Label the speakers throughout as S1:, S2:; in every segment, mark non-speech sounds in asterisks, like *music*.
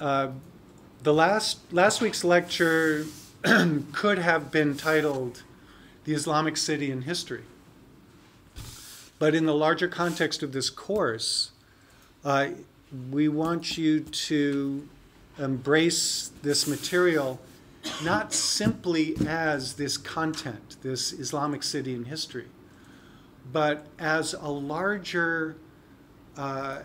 S1: uh, the last last week's lecture *clears throat* could have been titled "The Islamic City in History," but in the larger context of this course, uh, we want you to embrace this material not simply as this content, this Islamic city in history, but as a larger, uh,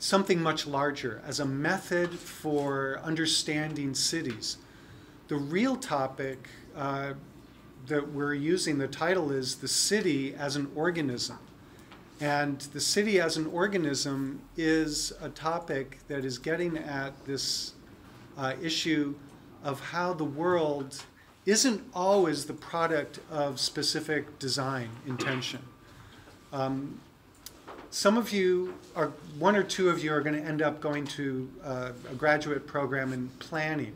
S1: something much larger, as a method for understanding cities. The real topic uh, that we're using, the title is The City as an Organism. And the city as an organism is a topic that is getting at this uh, issue of how the world isn't always the product of specific design intention. Um, some of you are, one or two of you are going to end up going to uh, a graduate program in planning.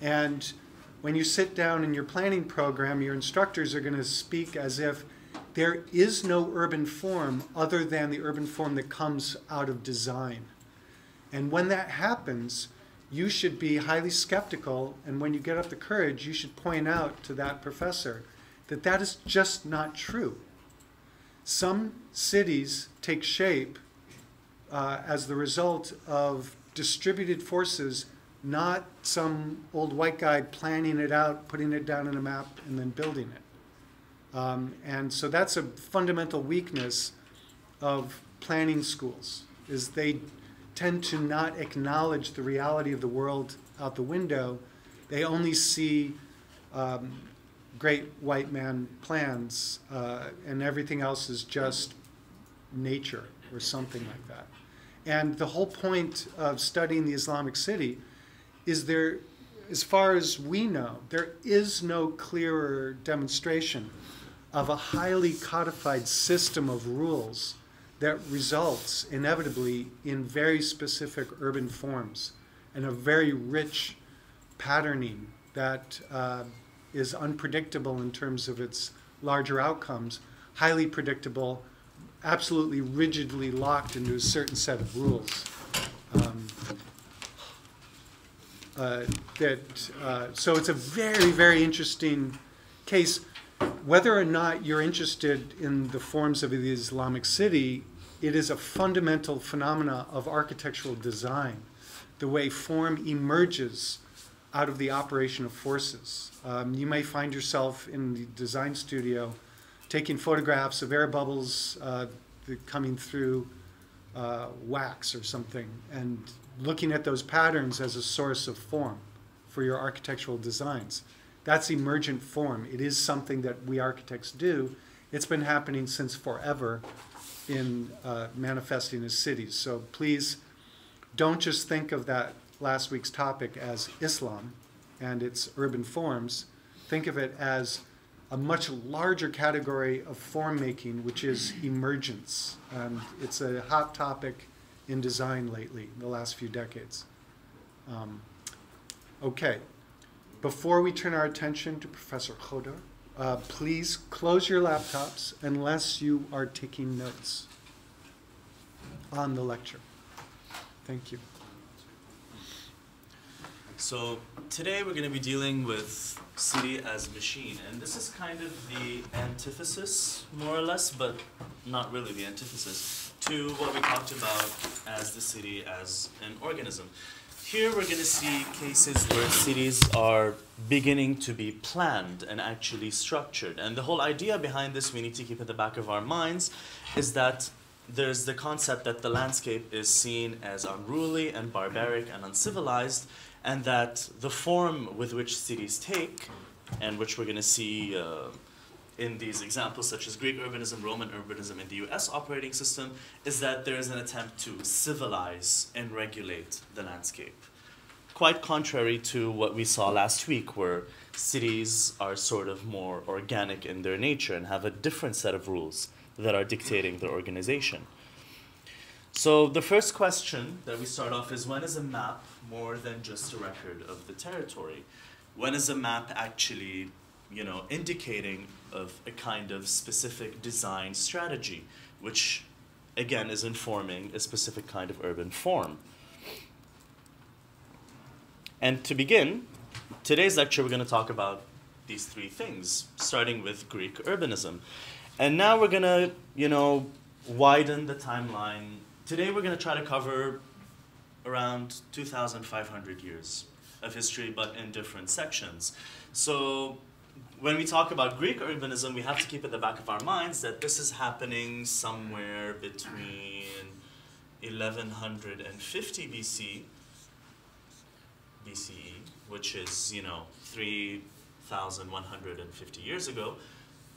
S1: And when you sit down in your planning program, your instructors are going to speak as if there is no urban form other than the urban form that comes out of design. And when that happens, you should be highly skeptical, and when you get up the courage, you should point out to that professor that that is just not true. Some cities take shape uh, as the result of distributed forces, not some old white guy planning it out, putting it down in a map, and then building it. Um, and so that's a fundamental weakness of planning schools, is they tend to not acknowledge the reality of the world out the window. They only see um, great white man plans, uh, and everything else is just nature or something like that. And the whole point of studying the Islamic city is there, as far as we know, there is no clearer demonstration of a highly codified system of rules that results inevitably in very specific urban forms and a very rich patterning that uh, is unpredictable in terms of its larger outcomes, highly predictable, absolutely rigidly locked into a certain set of rules. Um, uh, that uh, so it's a very very interesting case whether or not you're interested in the forms of the Islamic city, it is a fundamental phenomena of architectural design, the way form emerges out of the operation of forces. Um, you may find yourself in the design studio taking photographs of air bubbles uh, coming through uh, wax or something and looking at those patterns as a source of form for your architectural designs. That's emergent form. It is something that we architects do. It's been happening since forever in uh, manifesting as cities. So please don't just think of that last week's topic as Islam and its urban forms. Think of it as a much larger category of form making, which is emergence. And it's a hot topic in design lately, the last few decades. Um, okay, before we turn our attention to Professor Khodr, uh, please close your laptops unless you are taking notes on the lecture. Thank you.
S2: So today we're going to be dealing with city as machine, and this is kind of the antithesis, more or less, but not really the antithesis, to what we talked about as the city as an organism. Here we're going to see cases where cities are beginning to be planned and actually structured. And the whole idea behind this we need to keep at the back of our minds is that there's the concept that the landscape is seen as unruly and barbaric and uncivilized, and that the form with which cities take, and which we're going to see uh, in these examples, such as Greek urbanism, Roman urbanism, and the US operating system, is that there is an attempt to civilize and regulate the landscape. Quite contrary to what we saw last week, where cities are sort of more organic in their nature and have a different set of rules that are dictating their organization. So, the first question that we start off is when is a map more than just a record of the territory? When is a map actually you know, indicating of a kind of specific design strategy, which again is informing a specific kind of urban form. And to begin, today's lecture we're going to talk about these three things, starting with Greek urbanism. And now we're going to, you know, widen the timeline. Today we're going to try to cover around 2,500 years of history, but in different sections. So when we talk about Greek urbanism, we have to keep in the back of our minds that this is happening somewhere between 1150 BC, BCE, which is, you know, 3,150 years ago,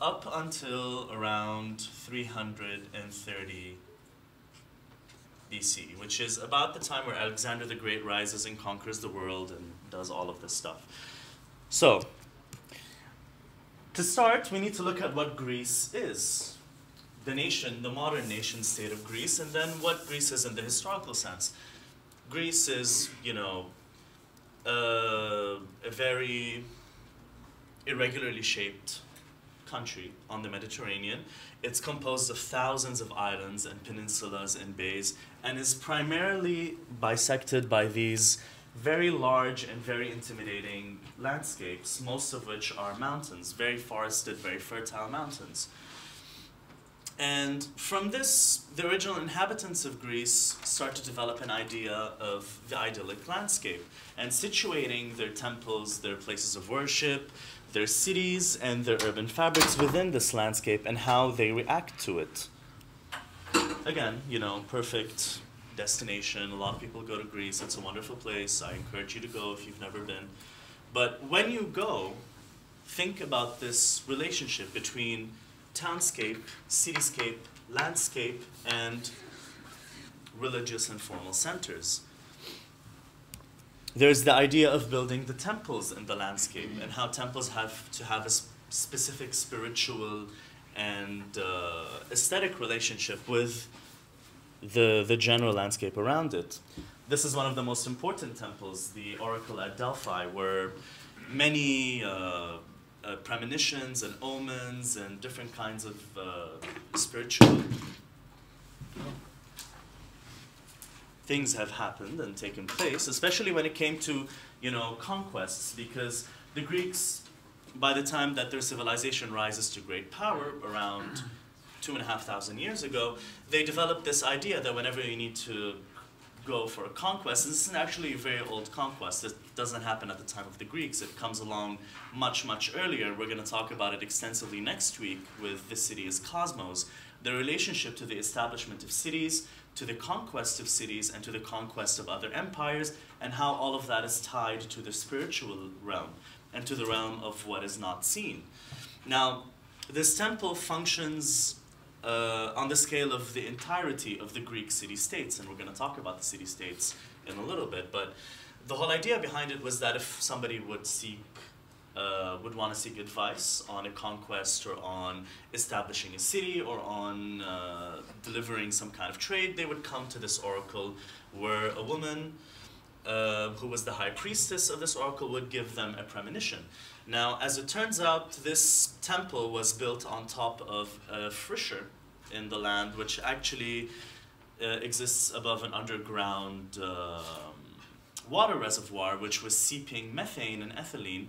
S2: up until around 330 BC, which is about the time where Alexander the Great rises and conquers the world and does all of this stuff. So, to start, we need to look at what Greece is. The nation, the modern nation state of Greece, and then what Greece is in the historical sense. Greece is, you know, uh, a very irregularly shaped country on the Mediterranean. It's composed of thousands of islands and peninsulas and bays, and is primarily bisected by these very large and very intimidating landscapes, most of which are mountains, very forested, very fertile mountains. And from this, the original inhabitants of Greece start to develop an idea of the idyllic landscape and situating their temples, their places of worship, their cities, and their urban fabrics within this landscape and how they react to it. Again, you know, perfect destination. A lot of people go to Greece. It's a wonderful place. I encourage you to go if you've never been. But when you go, think about this relationship between townscape, cityscape, landscape, and religious and formal centers. There's the idea of building the temples in the landscape and how temples have to have a specific spiritual and uh, aesthetic relationship with the, the general landscape around it. This is one of the most important temples, the Oracle at Delphi, where many uh, uh, premonitions and omens and different kinds of uh, spiritual things have happened and taken place, especially when it came to, you know, conquests, because the Greeks, by the time that their civilization rises to great power, around two and a half thousand years ago, they developed this idea that whenever you need to go for a conquest, and this is actually a very old conquest. It doesn't happen at the time of the Greeks. It comes along much, much earlier. We're going to talk about it extensively next week with This City is Cosmos. The relationship to the establishment of cities, to the conquest of cities, and to the conquest of other empires, and how all of that is tied to the spiritual realm and to the realm of what is not seen. Now, this temple functions uh, on the scale of the entirety of the Greek city-states, and we're going to talk about the city-states in a little bit, but the whole idea behind it was that if somebody would seek, uh, would want to seek advice on a conquest or on establishing a city or on uh, delivering some kind of trade, they would come to this oracle where a woman uh, who was the high priestess of this oracle would give them a premonition. Now, as it turns out, this temple was built on top of a fissure in the land, which actually uh, exists above an underground um, water reservoir, which was seeping methane and ethylene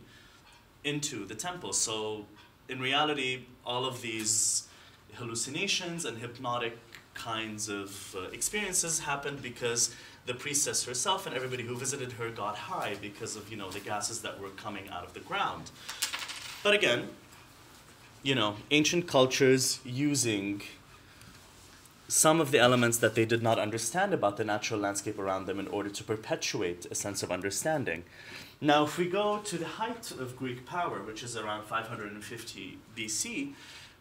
S2: into the temple. So, in reality, all of these hallucinations and hypnotic kinds of uh, experiences happened because the priestess herself and everybody who visited her got high because of you know the gases that were coming out of the ground. But again, you know, ancient cultures using some of the elements that they did not understand about the natural landscape around them in order to perpetuate a sense of understanding. Now, if we go to the height of Greek power, which is around 550 BC,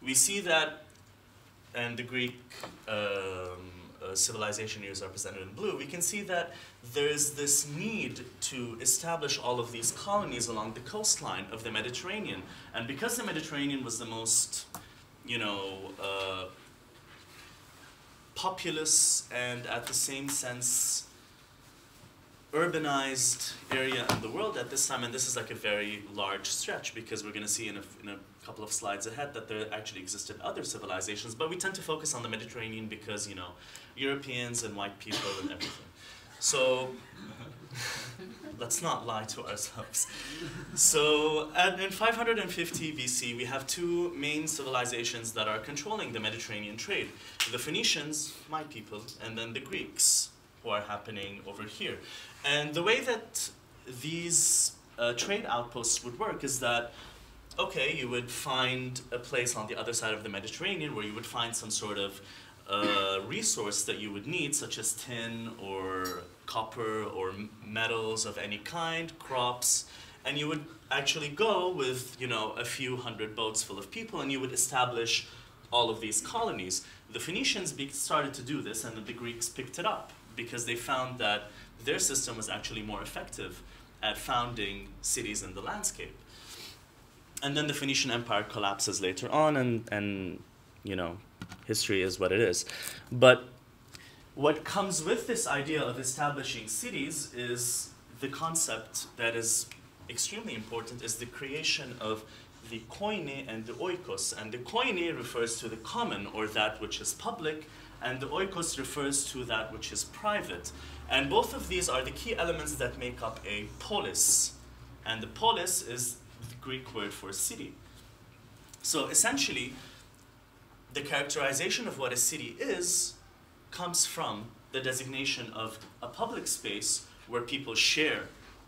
S2: we see that, and the Greek um, uh, civilization years are presented in blue, we can see that there's this need to establish all of these colonies along the coastline of the Mediterranean. And because the Mediterranean was the most, you know, uh, populous and at the same sense urbanized area in the world at this time, and this is like a very large stretch because we're going to see in a, in a couple of slides ahead that there actually existed other civilizations, but we tend to focus on the Mediterranean because, you know, Europeans and white people and everything. So, let's not lie to ourselves. so, at, in 550 BC, we have two main civilizations that are controlling the Mediterranean trade the Phoenicians, my people, and then the Greeks, who are happening over here. And the way that these uh, trade outposts would work is that okay, you would find a place on the other side of the Mediterranean where you would find some sort of uh, resource that you would need, such as tin or copper or metals of any kind, crops, and you would actually go with, you know, a few hundred boats full of people and you would establish all of these colonies. The Phoenicians started to do this and the Greeks picked it up because they found that their system was actually more effective at founding cities in the landscape and then the Phoenician Empire collapses later on, and, and you know, history is what it is. But what comes with this idea of establishing cities is the concept that is extremely important is the creation of the koine and the oikos. And the koine refers to the common or that which is public, and the oikos refers to that which is private. And both of these are the key elements that make up a polis. And the polis is the Greek word for city. So essentially, the characterization of what a city is comes from the designation of a public space where people share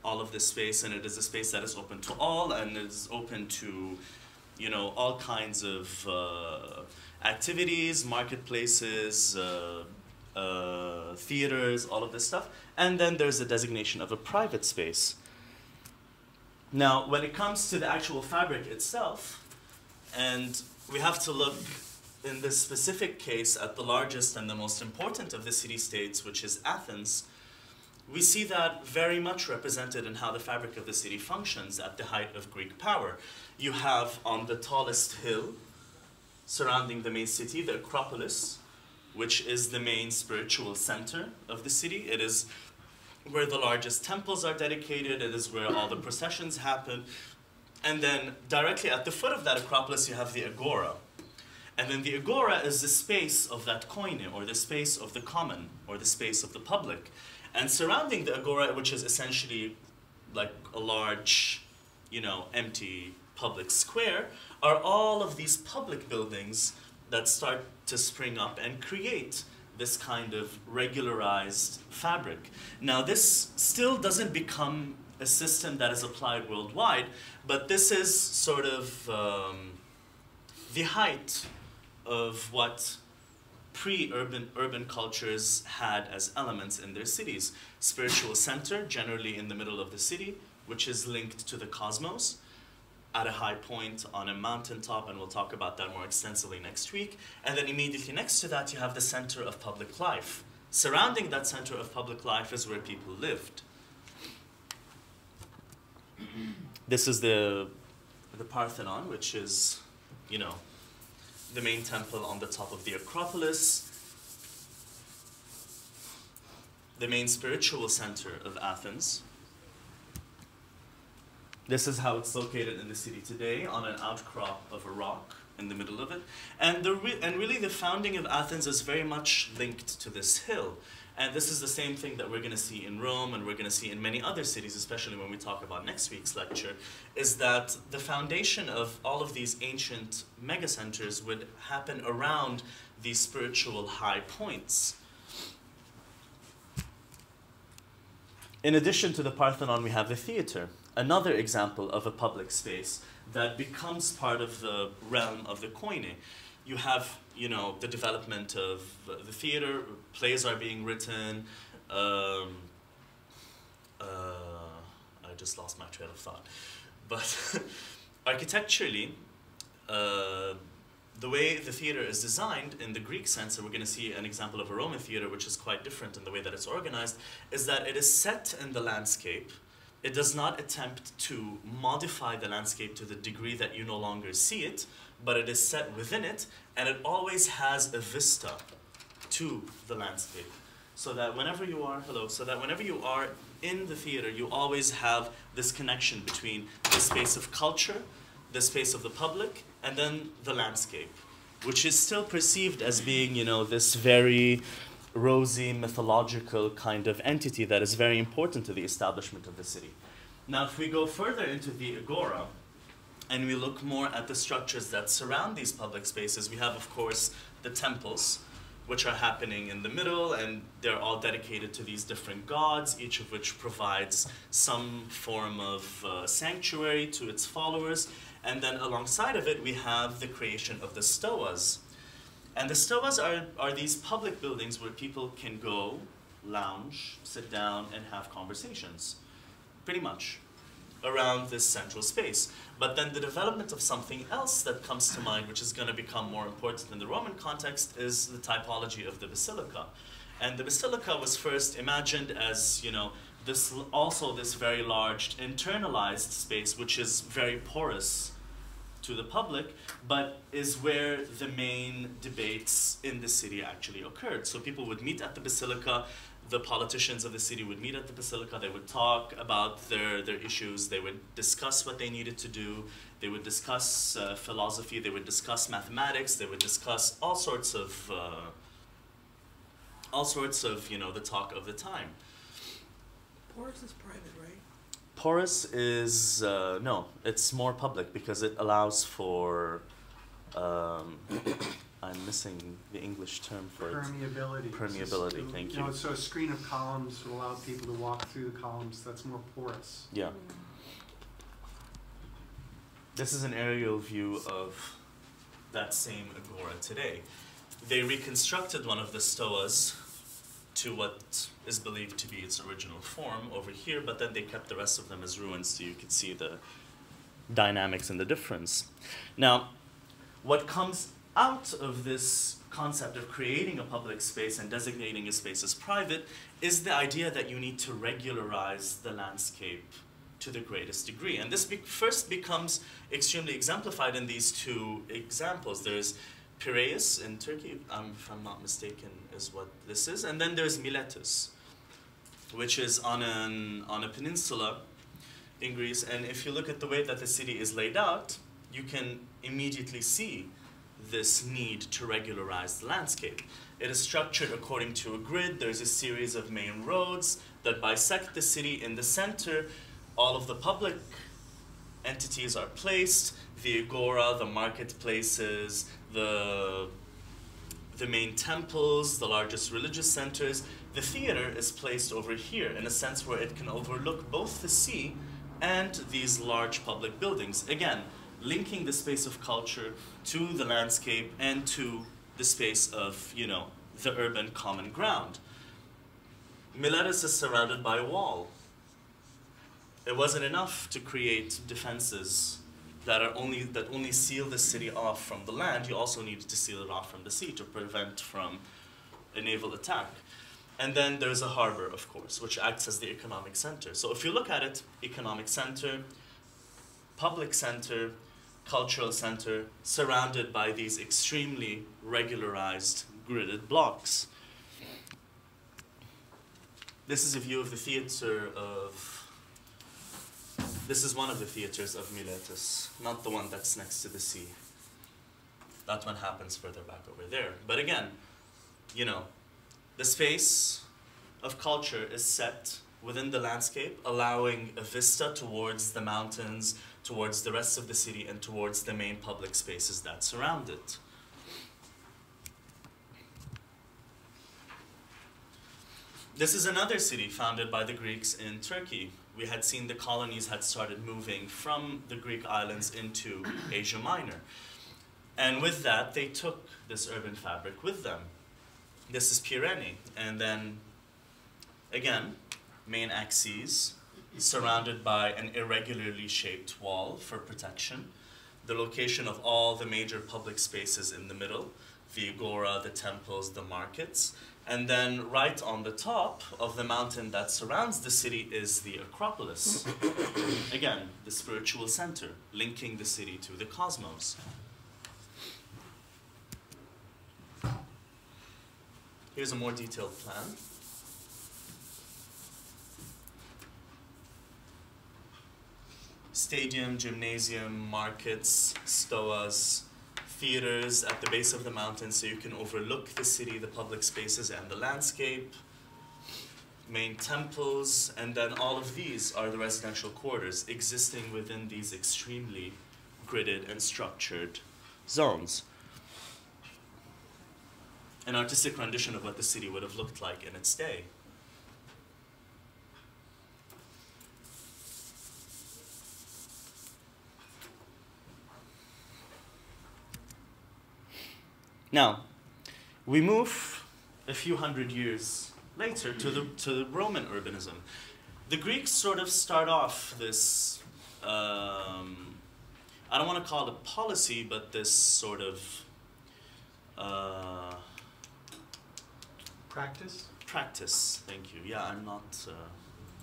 S2: all of this space and it is a space that is open to all and is open to you know all kinds of uh, activities marketplaces uh, uh, theaters all of this stuff. And then there's a designation of a private space. Now, when it comes to the actual fabric itself, and we have to look in this specific case at the largest and the most important of the city-states, which is Athens, we see that very much represented in how the fabric of the city functions at the height of Greek power. You have on the tallest hill surrounding the main city, the Acropolis, which is the main spiritual center of the city. It is where the largest temples are dedicated. It is where all the processions happen. And then directly at the foot of that Acropolis, you have the Agora. And then the Agora is the space of that koine, or the space of the common, or the space of the public. And surrounding the Agora, which is essentially like a large, you know, empty public square, are all of these public buildings that start to spring up and create this kind of regularized fabric. Now, this still doesn't become a system that is applied worldwide, but this is sort of um, the height of what pre-urban urban cultures had as elements in their cities. Spiritual center, generally in the middle of the city, which is linked to the cosmos at a high point on a mountaintop, and we'll talk about that more extensively next week. And then immediately next to that, you have the center of public life. Surrounding that center of public life is where people lived. This is the, the Parthenon, which is, you know, the main temple on the top of the Acropolis, the main spiritual center of Athens. This is how it's located in the city today, on an outcrop of a rock in the middle of it. And, the re and really the founding of Athens is very much linked to this hill. And this is the same thing that we're going to see in Rome and we're going to see in many other cities, especially when we talk about next week's lecture, is that the foundation of all of these ancient megacenters would happen around these spiritual high points. In addition to the Parthenon, we have the theater another example of a public space that becomes part of the realm of the koine. You have, you know, the development of the theater, plays are being written. Um, uh, I just lost my trail of thought. But *laughs* architecturally, uh, the way the theater is designed in the Greek sense, and we're going to see an example of a Roman theater, which is quite different in the way that it's organized, is that it is set in the landscape it does not attempt to modify the landscape to the degree that you no longer see it, but it is set within it, and it always has a vista to the landscape. So that whenever you are, hello, so that whenever you are in the theater, you always have this connection between the space of culture, the space of the public, and then the landscape, which is still perceived as being, you know, this very rosy, mythological kind of entity that is very important to the establishment of the city. Now, if we go further into the agora, and we look more at the structures that surround these public spaces, we have, of course, the temples, which are happening in the middle, and they're all dedicated to these different gods, each of which provides some form of uh, sanctuary to its followers. And then alongside of it, we have the creation of the stoas. And the stoas are, are these public buildings where people can go, lounge, sit down, and have conversations. Pretty much around this central space. But then the development of something else that comes to mind, which is going to become more important in the Roman context, is the typology of the basilica. And the basilica was first imagined as, you know, this also this very large internalized space, which is very porous to the public, but is where the main debates in the city actually occurred. So people would meet at the basilica, the politicians of the city would meet at the basilica, they would talk about their, their issues, they would discuss what they needed to do, they would discuss uh, philosophy, they would discuss mathematics, they would discuss all sorts of, uh, all sorts of, you know, the talk of the time.
S3: Porous is private, right?
S2: Porous is, uh, no, it's more public because it allows for, um, I'm missing the English term for it.
S1: Permeability. It's
S2: Permeability,
S1: uh,
S2: thank
S1: You know, so a screen of columns will allow people to walk through the columns, that's more porous.
S2: Yeah. This is an aerial view of that same agora today. They reconstructed one of the stoas to what is believed to be its original form over here, but then they kept the rest of them as ruins so you could see the dynamics and the difference. Now, what comes out of this concept of creating a public space and designating a space as private is the idea that you need to regularize the landscape to the greatest degree. And this be- first becomes extremely exemplified in these two examples. There's Piraeus in Turkey, um, if I'm not mistaken, is what this is. And then there's Miletus, which is on, an, on a peninsula in Greece. And if you look at the way that the city is laid out, you can immediately see this need to regularize the landscape. It is structured according to a grid. There's a series of main roads that bisect the city. In the center, all of the public entities are placed the agora, the marketplaces, the, the main temples, the largest religious centers. The theater is placed over here in a sense where it can overlook both the sea and these large public buildings. Again, linking the space of culture to the landscape and to the space of, you know, the urban common ground. Miletus is surrounded by a wall. It wasn't enough to create defenses that are only that only seal the city off from the land. You also needed to seal it off from the sea to prevent from a naval attack. And then there's a harbor, of course, which acts as the economic center. So if you look at it, economic center, public center, cultural center, surrounded by these extremely regularized gridded blocks. This is a view of the theater of. This is one of the theaters of Miletus, not the one that's next to the sea. That one happens further back over there. But again, you know, the space of culture is set within the landscape, allowing a vista towards the mountains, towards the rest of the city, and towards the main public spaces that surround it. This is another city founded by the Greeks in Turkey. We had seen the colonies had started moving from the Greek islands into Asia Minor. And with that, they took this urban fabric with them. This is Priene. And then, again, main axes, surrounded by an irregularly shaped wall for protection. The location of all the major public spaces in the middle, the agora, the temples, the markets. And then right on the top of the mountain that surrounds the city is the Acropolis. *coughs* Again, the spiritual center, linking the city to the cosmos. Here's a more detailed plan. Stadium, gymnasium, markets, stoas, theaters at the base of the mountain so you can overlook the city, the public spaces, and the landscape. Main temples, and then all of these are the residential quarters existing within these extremely gridded and structured zones. An artistic rendition of what the city would have looked like in its day. Now, we move a few hundred years later to the, to the Roman urbanism. The Greeks sort of start off this, um, I don't want to call it a policy, but this sort of uh,
S1: Practice?
S2: practice. Thank you. Yeah, I'm not, uh,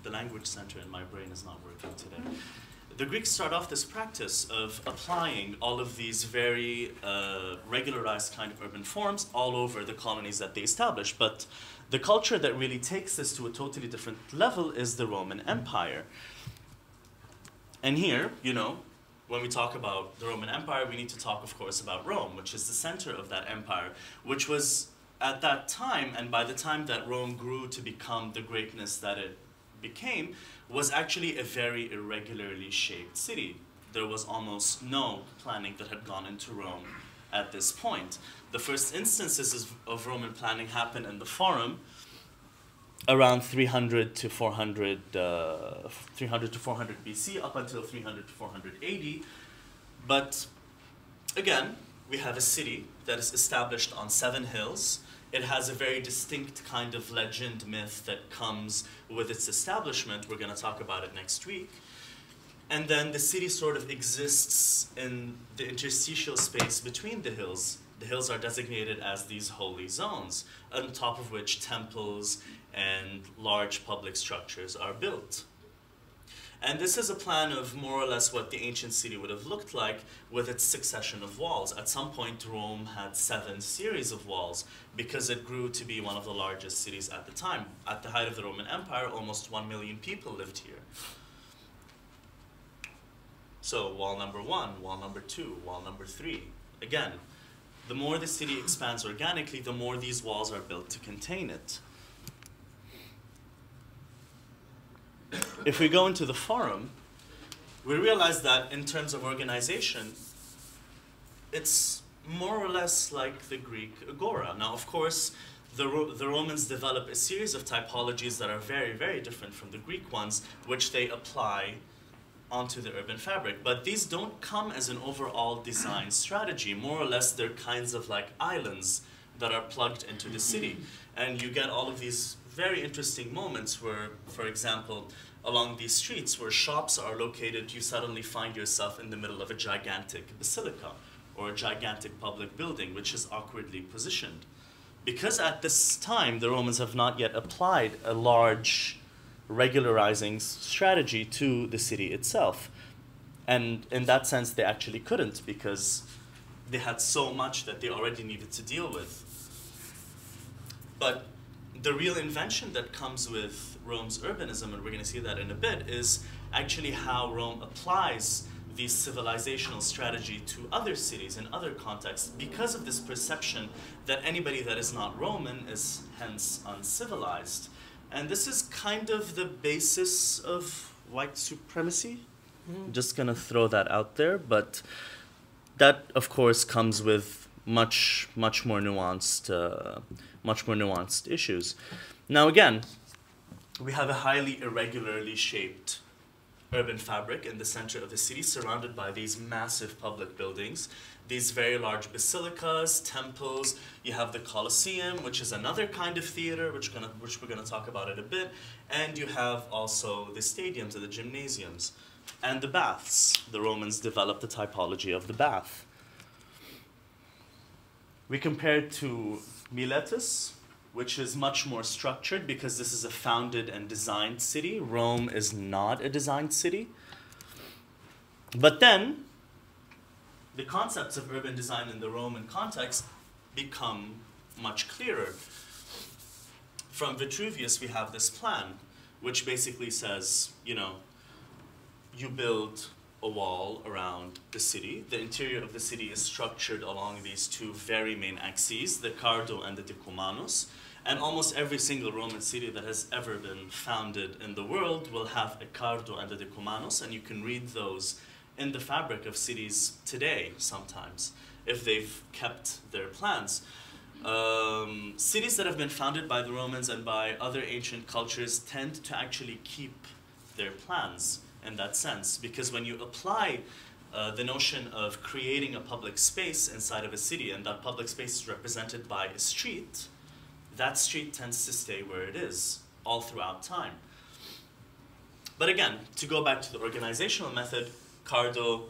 S2: the language center in my brain is not working today. The Greeks start off this practice of applying all of these very uh, regularized kind of urban forms all over the colonies that they establish. But the culture that really takes this to a totally different level is the Roman Empire. And here, you know, when we talk about the Roman Empire, we need to talk, of course, about Rome, which is the center of that empire, which was at that time, and by the time that Rome grew to become the greatness that it became, was actually a very irregularly shaped city. There was almost no planning that had gone into Rome at this point. The first instances of Roman planning happened in the Forum around 300 to 400, uh, 300 to 400 BC, up until 300 to 480. But again, we have a city that is established on seven hills. It has a very distinct kind of legend myth that comes with its establishment. We're going to talk about it next week. And then the city sort of exists in the interstitial space between the hills. The hills are designated as these holy zones, on top of which temples and large public structures are built. And this is a plan of more or less what the ancient city would have looked like with its succession of walls. At some point, Rome had seven series of walls because it grew to be one of the largest cities at the time. At the height of the Roman Empire, almost one million people lived here. So, wall number one, wall number two, wall number three. Again, the more the city expands organically, the more these walls are built to contain it. If we go into the forum, we realize that in terms of organization, it's more or less like the Greek agora. Now, of course, the, Ro the Romans develop a series of typologies that are very, very different from the Greek ones, which they apply onto the urban fabric. But these don't come as an overall design strategy. More or less, they're kinds of like islands that are plugged into the city. And you get all of these very interesting moments where, for example, along these streets where shops are located, you suddenly find yourself in the middle of a gigantic basilica or a gigantic public building, which is awkwardly positioned. Because at this time, the Romans have not yet applied a large regularizing strategy to the city itself. And in that sense, they actually couldn't because they had so much that they already needed to deal with. But the real invention that comes with Rome's urbanism, and we're going to see that in a bit, is actually how Rome applies this civilizational strategy to other cities in other contexts because of this perception that anybody that is not Roman is hence uncivilized. And this is kind of the basis of white supremacy. Mm. Just gonna throw that out there, but that, of course, comes with much, much more nuanced uh, much more nuanced issues. Now, again, we have a highly irregularly shaped urban fabric in the center of the city, surrounded by these massive public buildings, these very large basilicas, temples. You have the Colosseum, which is another kind of theater, which, gonna, which we're going to talk about in a bit. And you have also the stadiums and the gymnasiums. And the baths. The Romans developed the typology of the bath. We compare it to Miletus, which is much more structured because this is a founded and designed city. Rome is not a designed city. But then, the concepts of urban design in the Roman context become much clearer. From Vitruvius, we have this plan, which basically says, you know, you build a wall around the city. The interior of the city is structured along these two very main axes, the Cardo and the Decumanus. And almost every single Roman city that has ever been founded in the world will have a Cardo and a Decumanus, and you can read those in the fabric of cities today sometimes, if they've kept their plans. Um, cities that have been founded by the Romans and by other ancient cultures tend to actually keep their plans in that sense, because when you apply uh, the notion of creating a public space inside of a city, and that public space is represented by a street, that street tends to stay where it is all throughout time. But again, to go back to the organizational method, Cardo,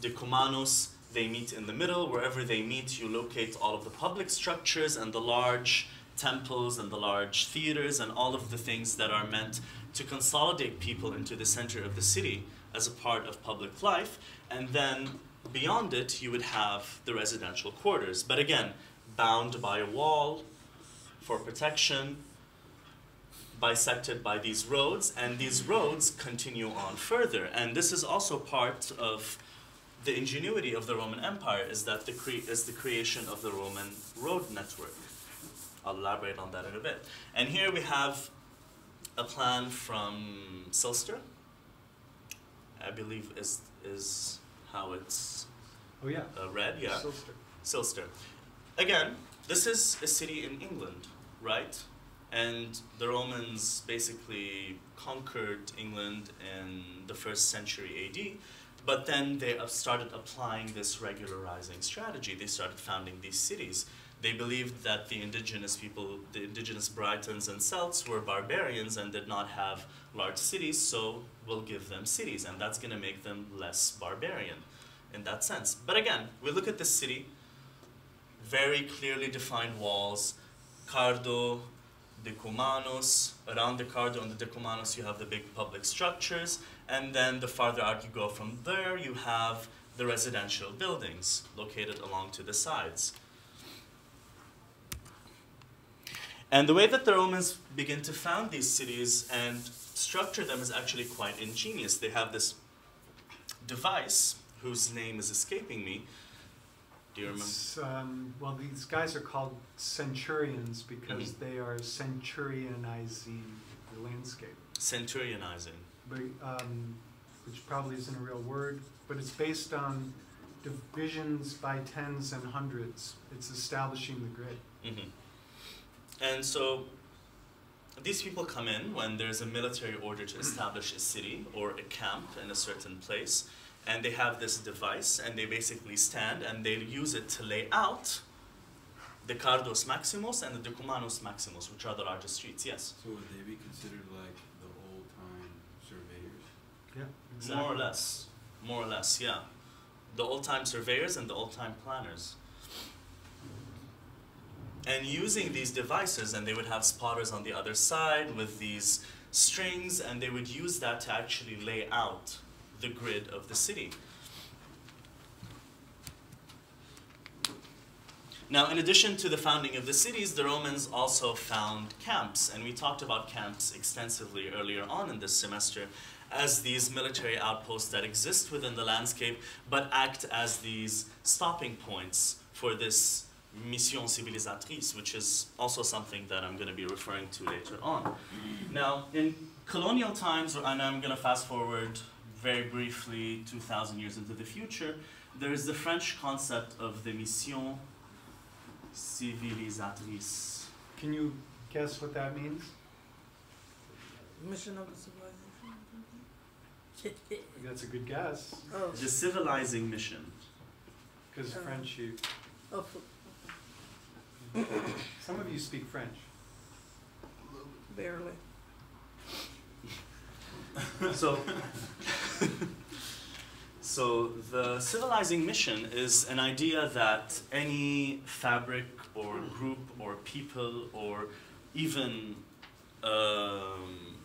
S2: Decumanus, they meet in the middle. Wherever they meet, you locate all of the public structures and the large temples and the large theaters and all of the things that are meant to consolidate people into the center of the city as a part of public life. And then beyond it, you would have the residential quarters. But again, bound by a wall for protection, bisected by these roads, and these roads continue on further. And this is also part of the ingenuity of the Roman Empire is that the cre- is the creation of the Roman road network. I'll elaborate on that in a bit. And here we have a plan from Silster. I believe is is how it's
S1: Oh, yeah.
S2: uh, read. Yeah.
S1: Silster.
S2: Silster. Again, this is a city in England, right? And the Romans basically conquered England in the first century AD, but then they up- started applying this regularizing strategy. They started founding these cities. They believed that the indigenous people, the indigenous Britons and Celts, were barbarians and did not have large cities, so we'll give them cities, and that's going to make them less barbarian in that sense. But again, we look at the city, very clearly defined walls, Cardo, Decumanus. Around the Cardo and the Decumanus, you have the big public structures, and then the farther out you go from there, you have the residential buildings located along to the sides. And the way that the Romans begin to found these cities and structure them is actually quite ingenious. They have this device whose name is escaping me. Do you remember?
S1: Um, well, these guys are called centurions because
S2: Mhm.
S1: they are centurionizing the landscape,
S2: Centurionizing.
S1: but, um, which probably isn't a real word, but it's based on divisions by tens and hundreds. It's establishing the grid.
S2: hmm And so these people come in when there's a military order to establish a city or a camp in a certain place, and they have this device, and they basically stand and they use it to lay out the Cardos Maximus and the Decumanus Maximus, which are the largest streets. Yes,
S4: So would they be considered like the old time surveyors?
S1: Yeah,
S2: more or less, more or less, yeah. The old-time surveyors and the old-time planners. And using these devices and they would have spotters on the other side with these strings and they would use that to actually lay out the grid of the city. Now in addition to the founding of the cities the romans also found camps and we talked about camps extensively earlier on in this semester as these military outposts that exist within the landscape but act as these stopping points for this mission civilisatrice, which is also something that I'm going to be referring to later on. Now, in colonial times, and I'm going to fast forward very briefly 2,000 years into the future, there is the French concept of the mission civilisatrice.
S1: Can you guess what that means?
S3: Mission of the civilization.
S1: That's a good guess,
S3: oh,
S2: The civilizing mission.
S1: because
S3: Uh.
S1: French, you,
S3: oh, f- *coughs*
S1: some of you speak French.
S3: barely. *laughs*
S2: so, so the civilizing mission is an idea that any fabric or group or people or even um,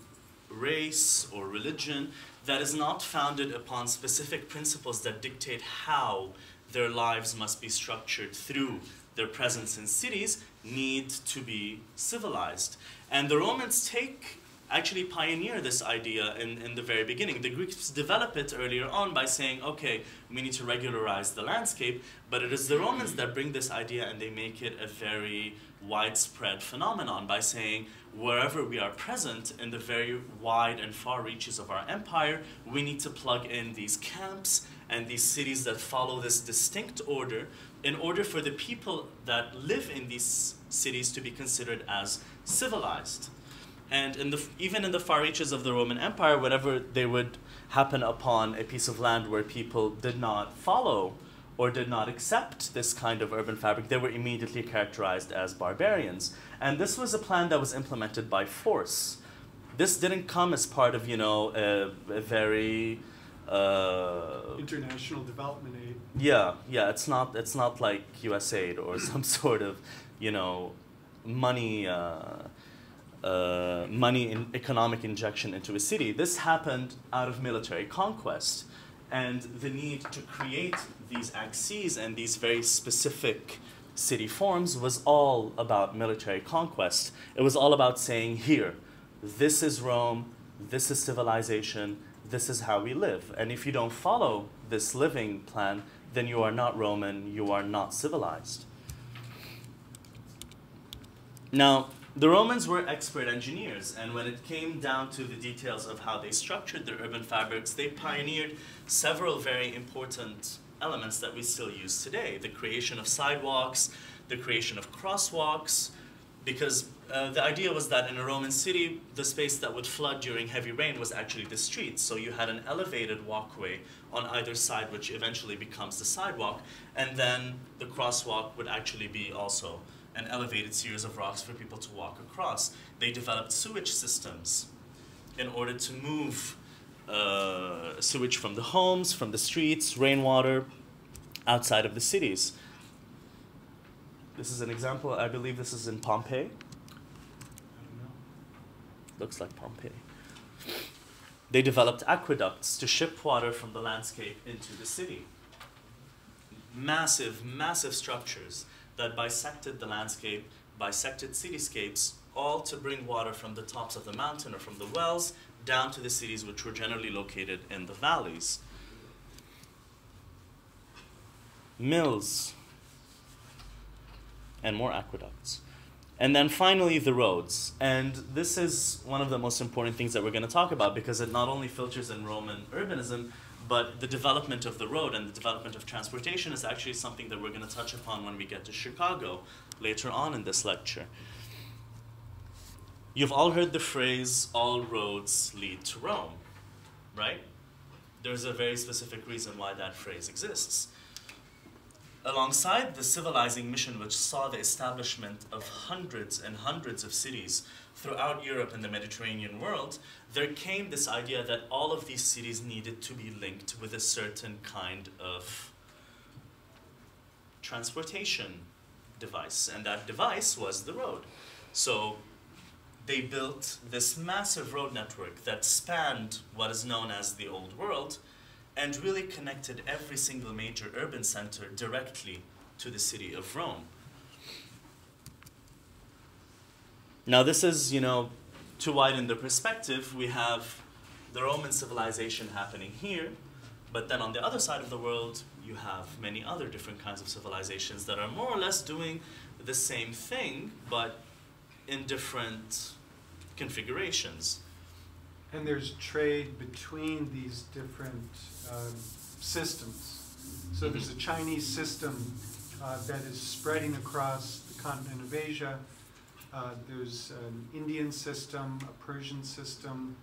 S2: race or religion that is not founded upon specific principles that dictate how their lives must be structured through their presence in cities need to be civilized. And the Romans take actually pioneer this idea in, in the very beginning. The Greeks develop it earlier on by saying, okay, we need to regularize the landscape, but it is the Romans that bring this idea and they make it a very widespread phenomenon by saying, wherever we are present in the very wide and far reaches of our empire, we need to plug in these camps and these cities that follow this distinct order in order for the people that live in these cities to be considered as civilized. And in the, even in the far reaches of the Roman Empire, whenever they would happen upon a piece of land where people did not follow or did not accept this kind of urban fabric, they were immediately characterized as barbarians. And this was a plan that was implemented by force. This didn't come as part of, you know, a, a very uh,
S1: International development aid.
S2: yeah, yeah, it's not it's not like USAID or *laughs* some sort of, you know, money uh, uh, money in economic injection into a city. This happened out of military conquest, and the need to create these axes and these very specific city forms was all about military conquest. It was all about saying, here, this is Rome, this is civilization, this is how we live. And if you don't follow this living plan, then you are not Roman, you are not civilized. Now, the Romans were expert engineers, and when it came down to the details of how they structured their urban fabrics, they pioneered several very important elements that we still use today the creation of sidewalks, the creation of crosswalks, because uh, the idea was that in a Roman city, the space that would flood during heavy rain was actually the streets. So you had an elevated walkway on either side, which eventually becomes the sidewalk, and then the crosswalk would actually be also an elevated series of rocks for people to walk across. They developed sewage systems in order to move uh, sewage from the homes, from the streets, rainwater outside of the cities. This is an example, I believe this is in Pompeii. Looks like Pompeii. They developed aqueducts to ship water from the landscape into the city. Massive, massive structures that bisected the landscape, bisected cityscapes, all to bring water from the tops of the mountain or from the wells down to the cities, which were generally located in the valleys. Mills and more aqueducts. And then finally, the roads. And this is one of the most important things that we're going to talk about because it not only filters in Roman urbanism, but the development of the road and the development of transportation is actually something that we're going to touch upon when we get to Chicago later on in this lecture. You've all heard the phrase, all roads lead to Rome, right? There's a very specific reason why that phrase exists. Alongside the civilizing mission, which saw the establishment of hundreds and hundreds of cities throughout Europe and the Mediterranean world, there came this idea that all of these cities needed to be linked with a certain kind of transportation device, and that device was the road. So they built this massive road network that spanned what is known as the Old World and really connected every single major urban center directly to the city of Rome. Now, this is, you know, to widen the perspective, we have the Roman civilization happening here, but then on the other side of the world, you have many other different kinds of civilizations that are more or less doing the same thing, but in different configurations.
S1: And there's trade between these different um, systems. So there's a Chinese system uh, that is spreading across the continent of Asia. Uh, there's an Indian system, a Persian system,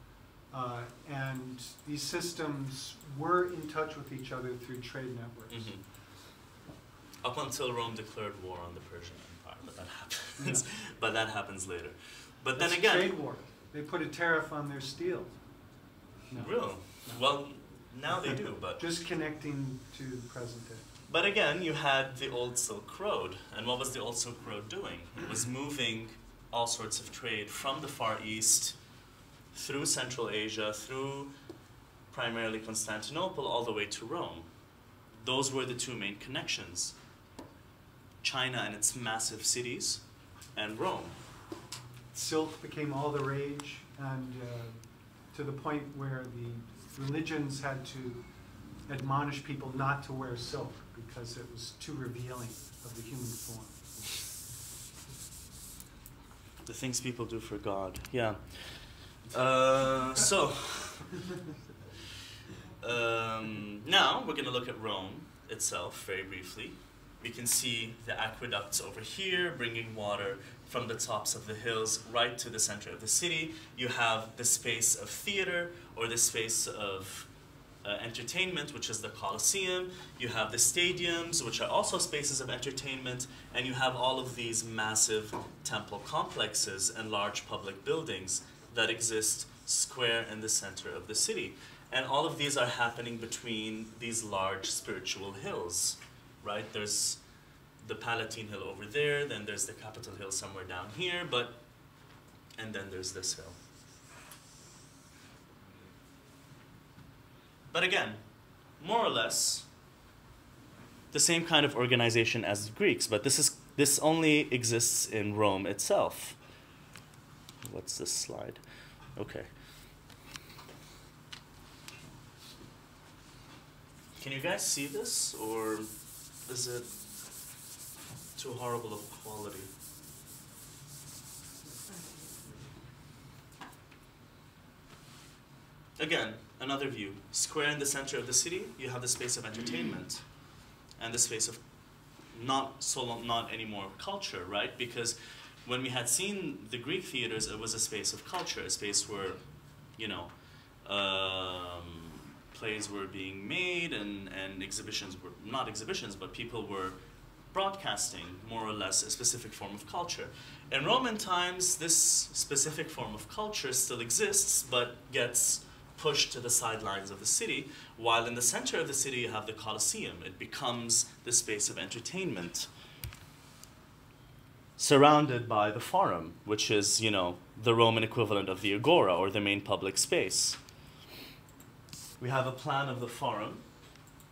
S1: uh, and these systems were in touch with each other through trade networks.
S2: Mhm. Up until Rome declared war on the Persian Empire, but that happens. *laughs* but that happens later. But then again,
S1: trade war. They put a tariff on their steel. No.
S2: real. Well, now they do, but
S1: Just connecting to the present day.
S2: but again, you had the old Silk Road, and what was the old Silk Road doing? It was moving all sorts of trade from the Far East through Central Asia, through primarily Constantinople, all the way to Rome. Those were the two main connections China and its massive cities, and Rome.
S1: Silk became all the rage and uh, to the point where the religions had to admonish people not to wear silk because it was too revealing of the human form.
S2: The things people do for God. Yeah. Uh, so, *laughs* um, now we're going to look at Rome itself very briefly. We can see the aqueducts over here bringing water from the tops of the hills right to the center of the city. You have the space of theater or the space of uh, entertainment, which is the Colosseum. You have the stadiums, which are also spaces of entertainment. And you have all of these massive temple complexes and large public buildings that exist square in the center of the city. And all of these are happening between these large spiritual hills, right? There's the Palatine Hill over there, then there's the Capitol Hill somewhere down here, but, and then there's this hill. But again, more or less, the same kind of organization as the Greeks, but this is this only exists in Rome itself. What's this slide? Okay. Can you guys see this, or is it too horrible of quality? Again, another view. Square in the center of the city, you have the space of entertainment and the space of not so long, not anymore culture, right? Because when we had seen the Greek theaters, it was a space of culture, a space where, you know, um, plays were being made and, and exhibitions were, not exhibitions, but people were broadcasting more or less a specific form of culture. In Roman times, this specific form of culture still exists, but gets pushed to the sidelines of the city, while in the center of the city you have the Colosseum. It becomes the space of entertainment, surrounded by the Forum, which is, you know, the Roman equivalent of the Agora or the main public space. We have a plan of the Forum.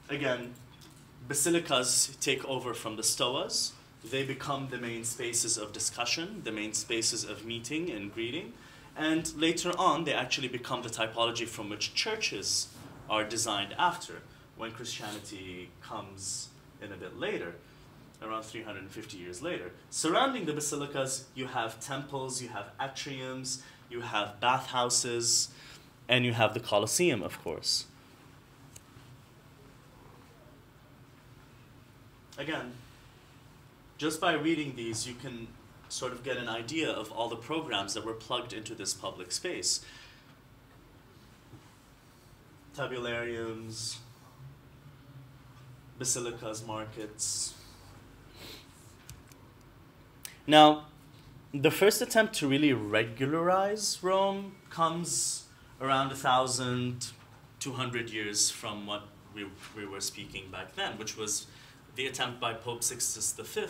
S2: Again, basilicas take over from the stoas. They become the main spaces of discussion, the main spaces of meeting and greeting. And later on, they actually become the typology from which churches are designed after, when Christianity comes in a bit later, around 350 years later. Surrounding the basilicas, you have temples, you have atriums, you have bathhouses, and you have the Colosseum, of course. Again, just by reading these, you can sort of get an idea of all the programs that were plugged into this public space. Tabulariums, basilicas, markets. Now, the first attempt to really regularize Rome comes around 1,200 years from what we, we were speaking back then, which was the attempt by Pope Sixtus V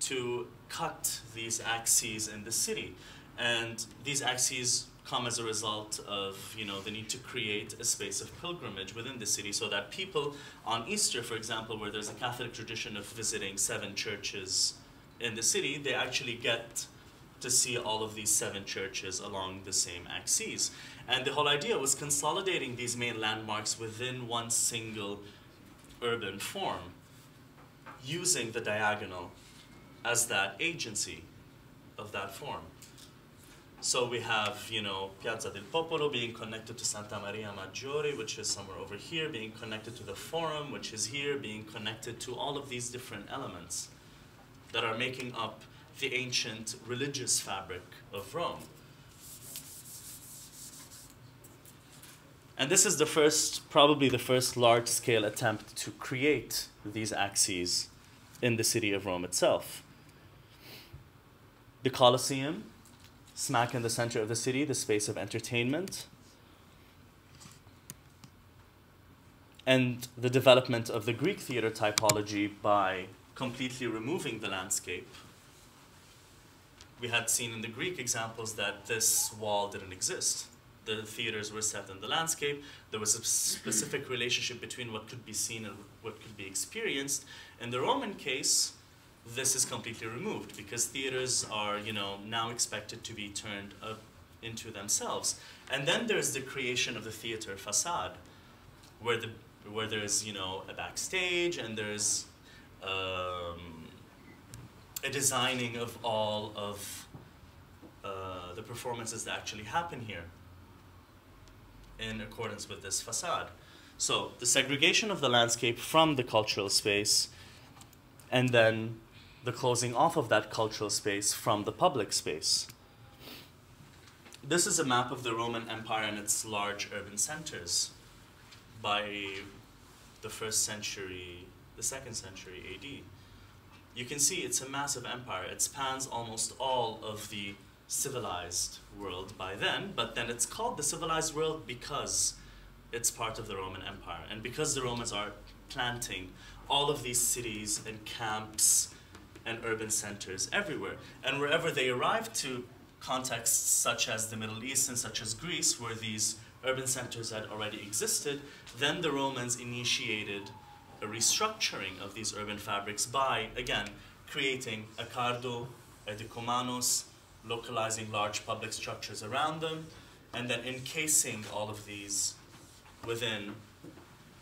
S2: to cut these axes in the city. And these axes come as a result of you know the need to create a space of pilgrimage within the city so that people on Easter, for example, where there's a Catholic tradition of visiting seven churches in the city, they actually get to see all of these seven churches along the same axes. And the whole idea was consolidating these main landmarks within one single urban form using the diagonal as that agency of that form. So we have, you know, Piazza del Popolo being connected to Santa Maria Maggiore, which is somewhere over here, being connected to the Forum, which is here, being connected to all of these different elements that are making up the ancient religious fabric of Rome. And this is the first, probably the first large scale attempt to create these axes in the city of Rome itself. The Colosseum, smack in the center of the city, the space of entertainment. And the development of the Greek theater typology by completely removing the landscape. We had seen in the Greek examples that this wall didn't exist. The theaters were set in the landscape. There was a specific relationship between what could be seen and what could be experienced. In the Roman case, this is completely removed because theaters are, you know, now expected to be turned a into themselves. And then there's the creation of the theater facade, where the where there's you know a backstage and there's um, a designing of all of uh, the performances that actually happen here in accordance with this facade. So the segregation of the landscape from the cultural space, and then the closing off of that cultural space from the public space. This is a map of the Roman Empire and its large urban centers by the first century, the second century AD. You can see it's a massive empire. It spans almost all of the civilized world by then, but then it's called the civilized world because it's part of the Roman Empire. And because the Romans are planting all of these cities and camps and urban centers everywhere. And wherever they arrive to contexts such as the Middle East and such as Greece, where these urban centers had already existed, then the Romans initiated a restructuring of these urban fabrics by, again, creating a cardo, a decumanus, localizing large public structures around them, and then encasing all of these within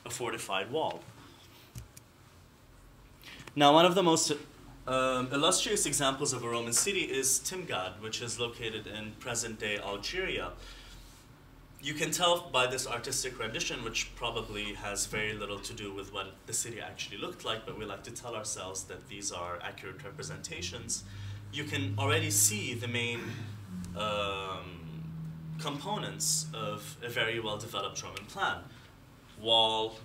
S2: a fortified wall. Now, one of the most um, illustrious examples of a Roman city is Timgad, which is located in present day Algeria. You can tell by this artistic rendition, which probably has very little to do with what the city actually looked like, but we like to tell ourselves that these are accurate representations. You can already see the main um, components of a very well developed Roman plan wall,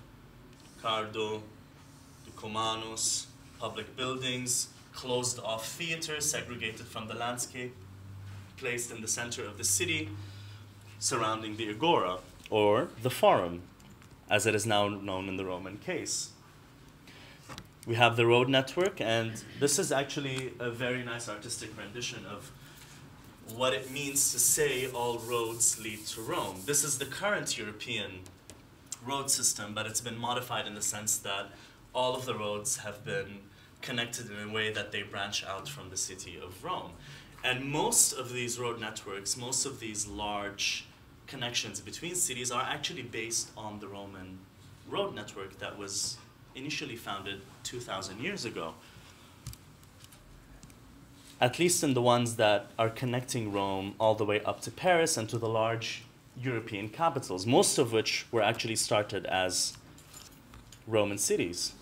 S2: cardo, decumanus, public buildings, closed off theaters segregated from the landscape, placed in the center of the city, surrounding the agora, or the forum, as it is now known in the Roman case. We have the road network, and this is actually a very nice artistic rendition of what it means to say all roads lead to Rome. This is the current European road system, but it's been modified in the sense that all of the roads have been connected in a way that they branch out from the city of Rome. And most of these road networks, most of these large connections between cities are actually based on the Roman road network that was initially founded 2,000 years ago. At least in the ones that are connecting Rome all the way up to Paris and to the large European capitals, most of which were actually started as Roman cities.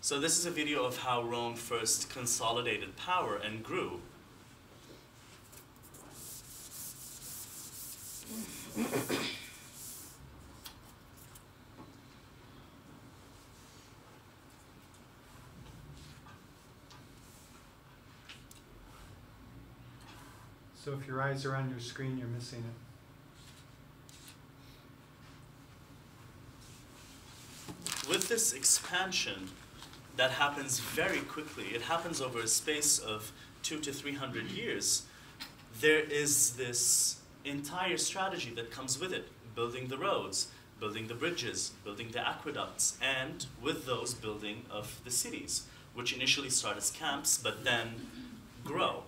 S2: So this is a video of how Rome first consolidated power and grew.
S1: So if your eyes are on your screen, you're missing it.
S2: With this expansion that happens very quickly, it happens over a space of two to three hundred years, there is this entire strategy that comes with it building the roads, building the bridges, building the aqueducts, and with those, building of the cities, which initially start as camps but then grow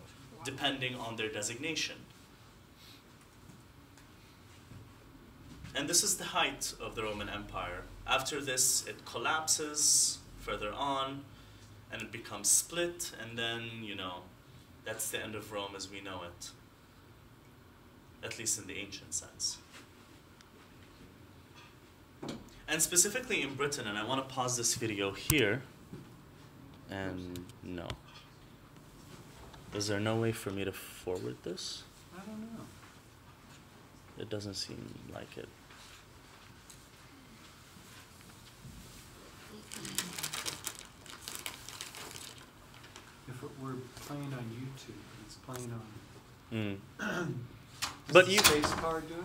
S2: depending on their designation. And this is the height of the Roman Empire. After this, it collapses further on, and it becomes split, and then, you know, that's the end of Rome as we know it, at least in the ancient sense. And specifically in Britain, and I want to pause this video here, and no. Is there no way for me to forward this?
S1: I don't know.
S2: It doesn't seem like it.
S1: If it were playing on YouTube, it's playing on. *clears throat*
S2: Mm.
S1: Does
S2: But
S1: the
S2: you-
S1: space bar do it?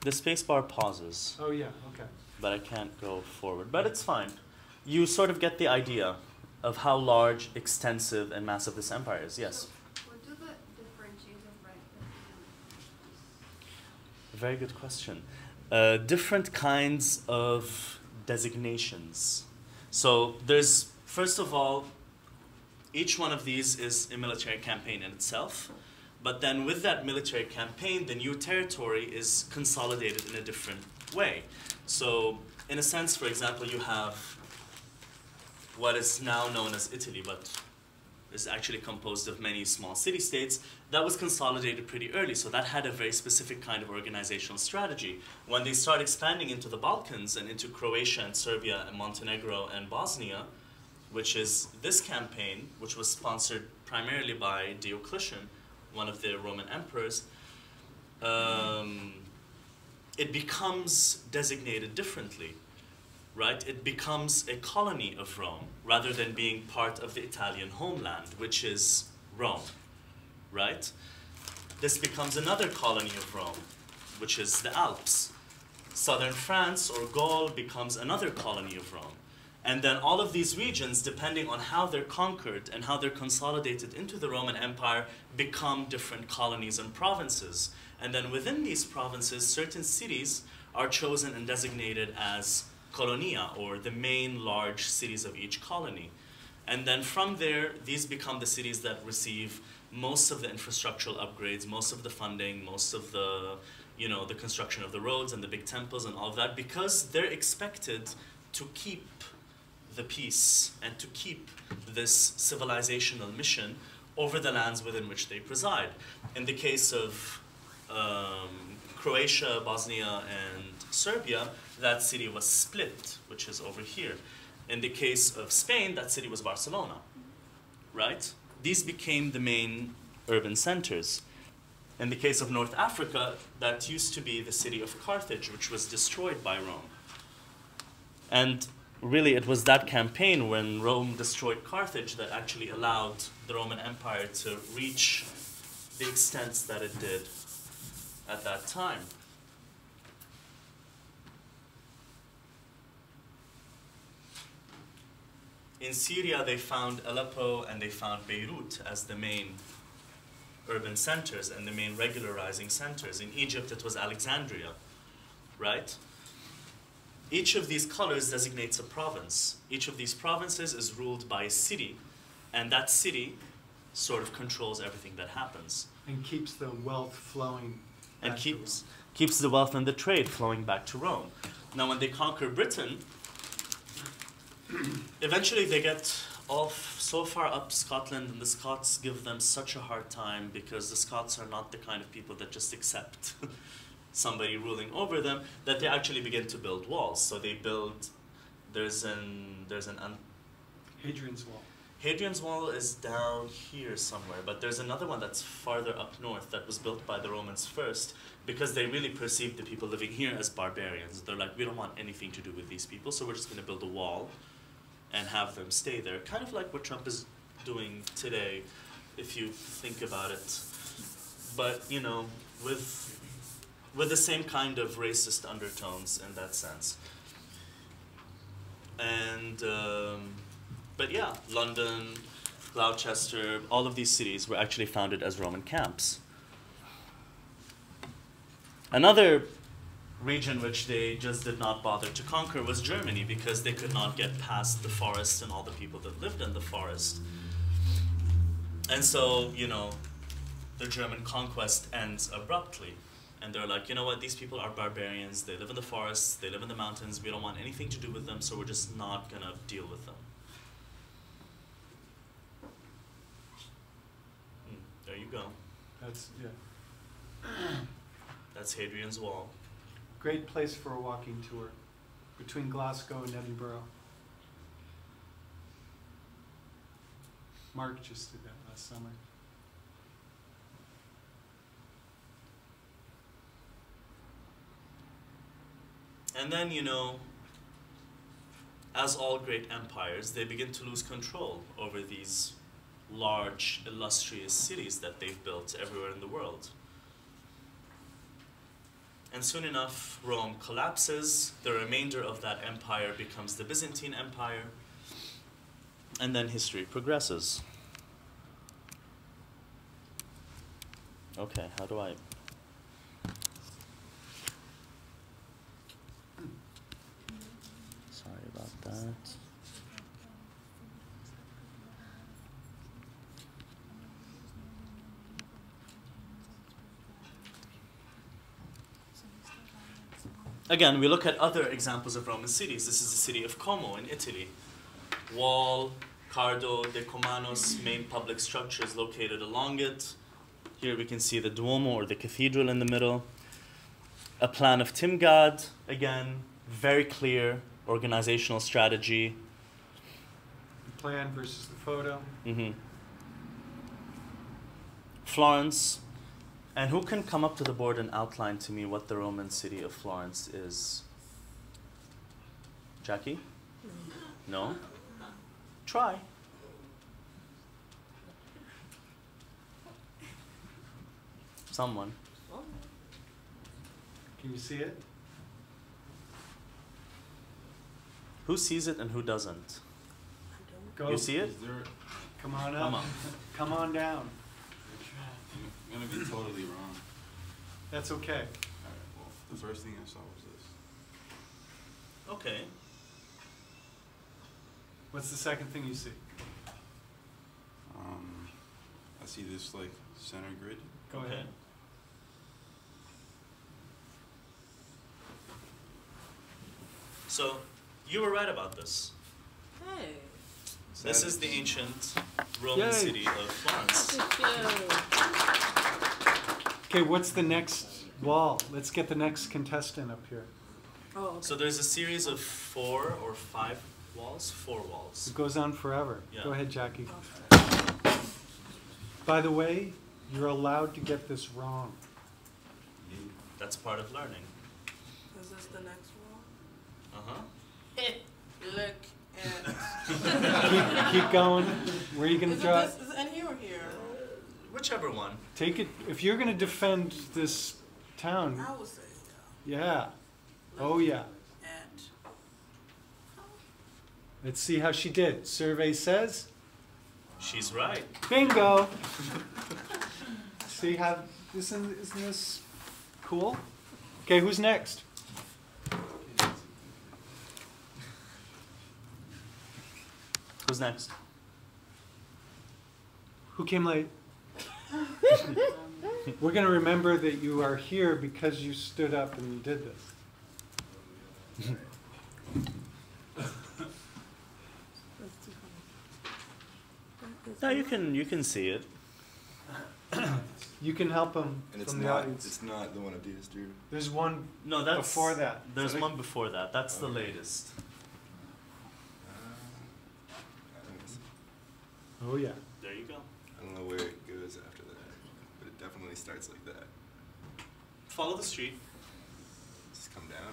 S2: The spacebar pauses,
S1: Oh yeah. Okay.
S2: but I can't go forward. But it's fine. You sort of get the idea of how large, extensive, and massive this empire is. Yes.
S5: What do the differentiators right
S2: Very good question. Uh, different kinds of designations. So there's first of all Each one of these is a military campaign in itself. But then with that military campaign, the new territory is consolidated in a different way. So, in a sense, for example, you have what is now known as Italy, but is actually composed of many small city states. That was consolidated pretty early, so that had a very specific kind of organizational strategy. When they start expanding into the Balkans and into Croatia and Serbia and Montenegro and Bosnia, which is this campaign, which was sponsored primarily by Diocletian, one of the Roman emperors, um, it becomes designated differently, right? It becomes a colony of Rome rather than being part of the Italian homeland, which is Rome, right? This becomes another colony of Rome, which is the Alps. Southern France or Gaul becomes another colony of Rome. And then all of these regions, depending on how they're conquered and how they're consolidated into the Roman Empire, become different colonies and provinces. And then within these provinces, certain cities are chosen and designated as colonia, or the main large cities of each colony. And then from there, these become the cities that receive most of the infrastructural upgrades, most of the funding, most of the, you know, the construction of the roads and the big temples and all of that, because they're expected to keep the peace and to keep this civilizational mission over the lands within which they preside. In the case of um, Croatia, Bosnia, and Serbia, that city was split, which is over here. In the case of Spain, that city was Barcelona, right? These became the main urban centers. In the case of North Africa, that used to be the city of Carthage, which was destroyed by Rome. And really it was that campaign when Rome destroyed Carthage that actually allowed the Roman Empire to reach the extents that it did at that time. In Syria, they found Aleppo and they found Beirut as the main urban centers and the main regularizing centers. In Egypt, it was Alexandria, right? Each of these colors designates a province. Each of these provinces is ruled by a city, and that city sort of controls everything that happens
S1: And keeps the wealth flowing.
S2: and keeps keeps the wealth and the trade flowing back to Rome. Now, when they conquer Britain, *clears throat* eventually they get all f- so far up Scotland, and the Scots give them such a hard time because the Scots are not the kind of people that just accept *laughs* somebody ruling over them. That they actually begin to build walls. So they build. There's an there's an un-
S1: Hadrian's Wall.
S2: Hadrian's Wall is down here somewhere, but there's another one that's farther up north that was built by the Romans first because they really perceived the people living here as barbarians. They're like, we don't want anything to do with these people, so we're just going to build a wall and have them stay there. Kind of like what Trump is doing today, if you think about it. But, you know, with, with the same kind of racist undertones in that sense. And, um, but yeah, London, Gloucester, all of these cities were actually founded as Roman camps. Another region which they just did not bother to conquer was Germany because they could not get past the forest and all the people that lived in the forest. And so, you know, the German conquest ends abruptly. And they're like, you know what, these people are barbarians, they live in the forests, they live in the mountains, we don't want anything to do with them, so we're just not gonna deal with them. Hmm, there you go.
S1: That's, yeah.
S2: That's Hadrian's Wall.
S1: Great place for a walking tour between Glasgow and Edinburgh. Mark just did that last summer.
S2: And then, you know, as all great empires, they begin to lose control over these large, illustrious cities that they've built everywhere in the world. And soon enough, Rome collapses. The remainder of that empire becomes the Byzantine Empire. And then history progresses. Okay, how do I. Sorry about that. Again, we look at other examples of Roman cities. This is the city of Como in Italy. Wall, Cardo, Decumanus, main public structures located along it. Here we can see the Duomo or the cathedral in the middle. A plan of Timgad, again, very clear organizational strategy.
S1: The plan versus the photo.
S2: hmm Florence. And who can come up to the board and outline to me what the Roman city of Florence is? Jackie? No? Try. Someone.
S1: Can you see it?
S2: Who sees it and who doesn't?
S1: Go.
S2: You see it?
S4: There,
S1: Come on up.
S2: Come on.
S1: Come on down.
S4: I'm gonna be totally wrong.
S1: That's okay.
S4: Alright, well, the first thing I saw was this.
S2: Okay.
S1: What's the second thing you see?
S4: Um, I see this like center grid.
S1: Go
S2: okay.
S1: ahead.
S2: So, you were right about this.
S3: Hey.
S2: This is the ancient Roman
S1: Yay.
S2: city of Florence.
S1: Okay, what's the next wall? Let's get the next contestant up here.
S3: Oh, okay.
S2: So there's a series of four or five walls, four walls.
S1: It goes on forever.
S2: Yeah.
S1: Go ahead, Jackie.
S3: Okay.
S1: By the way, you're allowed to get this wrong.
S2: That's part of learning.
S3: Is this the next
S2: Uh huh.
S3: one? Look at.
S1: Keep, keep going. Where are you gonna
S3: Is it
S1: draw?
S3: this, is it in here or here?
S2: Whichever one.
S1: Take it. If you're gonna defend this town,
S3: I would say
S1: yeah. Oh yeah.
S3: at.
S1: Let's see how she did. Survey says
S2: She's right.
S1: bingo. see how isn't isn't this cool? Okay, who's next?
S2: Who's next?
S1: Who came late? *laughs* We're gonna remember that you are here because you stood up and did this.
S3: That's too funny.
S2: No, you can you can see it.
S1: You can help them
S6: And it's
S1: from the
S6: not,
S1: audience.
S6: it's not the one of DS dude.
S1: There's one
S2: No, that's
S1: before that.
S2: There's
S1: So they-
S2: one before that. That's the latest.
S1: Oh yeah.
S2: There you go.
S6: I don't know where it goes after that, but it definitely starts like that.
S2: Follow the street.
S6: Just come down.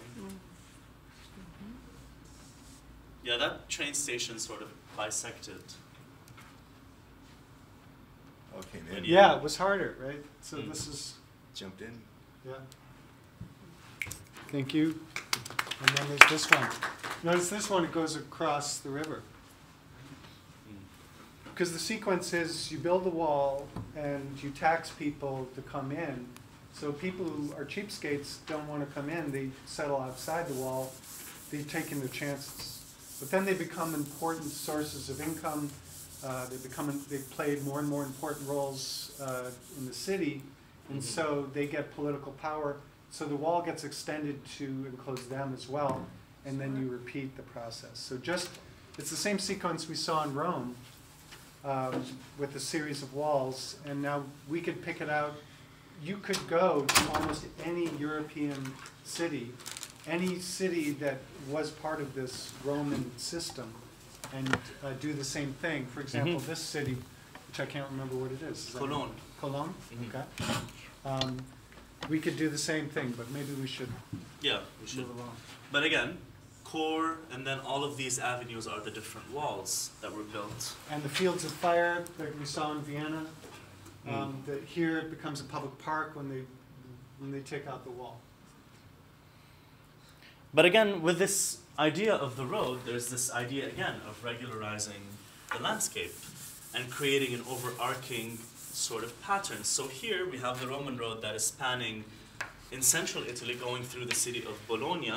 S2: Yeah, that train station sort of bisected.
S6: Okay, came
S2: And
S6: in.
S2: you-
S1: Yeah, it was harder, right? So
S2: Mm.
S1: this is
S6: Jumped in.
S1: yeah. Thank you. And then there's this one. Notice this one it goes across the river. Because the sequence is you build the wall and you tax people to come in. So people who are cheapskates don't want to come in, they settle outside the wall, they've taken their chances. But then they become important sources of income, uh, they become, they've played more and more important roles uh, in the city, and
S2: Mhm.
S1: so they get political power. So the wall gets extended to enclose them as well, and then you repeat the process. So just, it's the same sequence we saw in Rome, um, with a series of walls, and now we could pick it out. You could go to almost any European city, any city that was part of this Roman system, and uh, do the same thing. For example,
S2: Mhm.
S1: this city, which I can't remember what it is. is. that-
S2: Cologne.
S1: Cologne,
S2: Mhm.
S1: okay. Um, We could do the same thing, but maybe we should
S2: Yeah, we should.
S1: move along.
S2: But again, core, and then all of these avenues are the different walls that were built.
S1: And the fields of fire that we saw in Vienna,
S2: Mm.
S1: um, that here it becomes a public park when they, when they take out the wall.
S2: But again, with this idea of the road, there's this idea again of regularizing the landscape and creating an overarching sort of pattern. So here we have the Roman road that is spanning in central Italy, going through the city of Bologna.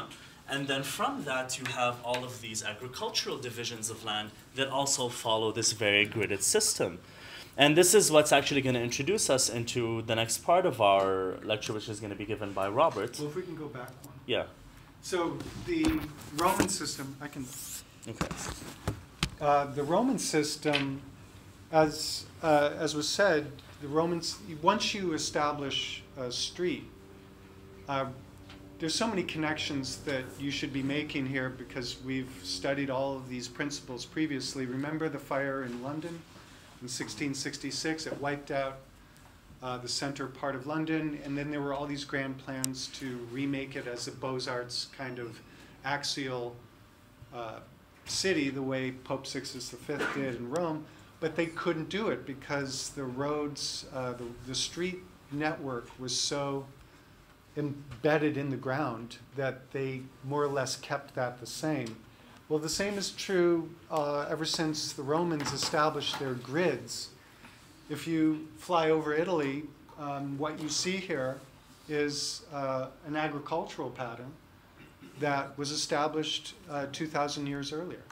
S2: And then from that, you have all of these agricultural divisions of land that also follow this very gridded system. And this is what's actually going to introduce us into the next part of our lecture, which is going to be given by Robert.
S1: Well, if we can go back one.
S2: Yeah.
S1: So the Roman system, I can,
S2: Okay.
S1: uh, the Roman system, as, uh, as was said, the Romans, once you establish a street, uh, there's so many connections that you should be making here because we've studied all of these principles previously. Remember the fire in London in 1666? It wiped out uh, the center part of London, and then there were all these grand plans to remake it as a Beaux-Arts kind of axial uh, city, the way Pope Sixtus V did in Rome, but they couldn't do it because the roads, uh, the, the street network was so embedded in the ground that they more or less kept that the same. Well, the same is true uh, ever since the Romans established their grids. If you fly over Italy, um, what you see here is uh, an agricultural pattern that was established uh, 2,000 years earlier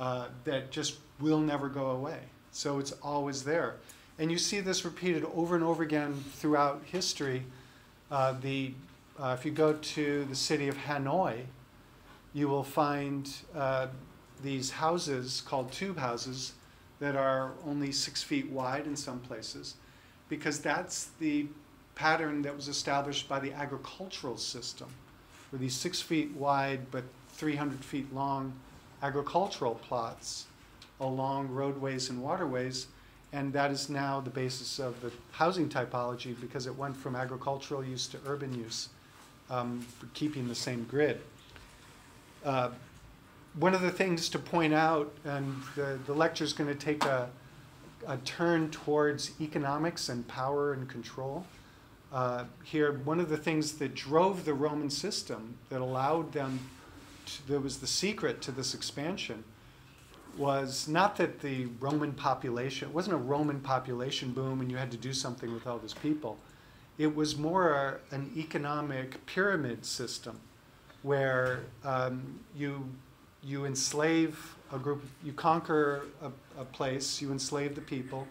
S1: uh, that just will never go away. So it's always there. And you see this repeated over and over again throughout history. Uh, the, uh, if you go to the city of Hanoi, you will find uh, these houses called tube houses that are only six feet wide in some places, because that's the pattern that was established by the agricultural system, where these six feet wide but 300 feet long agricultural plots along roadways and waterways, and that is now the basis of the housing typology because it went from agricultural use to urban use, um, keeping the same grid. Uh, one of the things to point out, and the, the lecture is going to take a, a turn towards economics and power and control. Uh, here, one of the things that drove the Roman system that allowed them, to, that was the secret to this expansion, was not that the Roman population, it wasn't a Roman population boom and you had to do something with all those people. It was more an economic pyramid system where um, you, you enslave a group, you conquer a, a place, you enslave the people,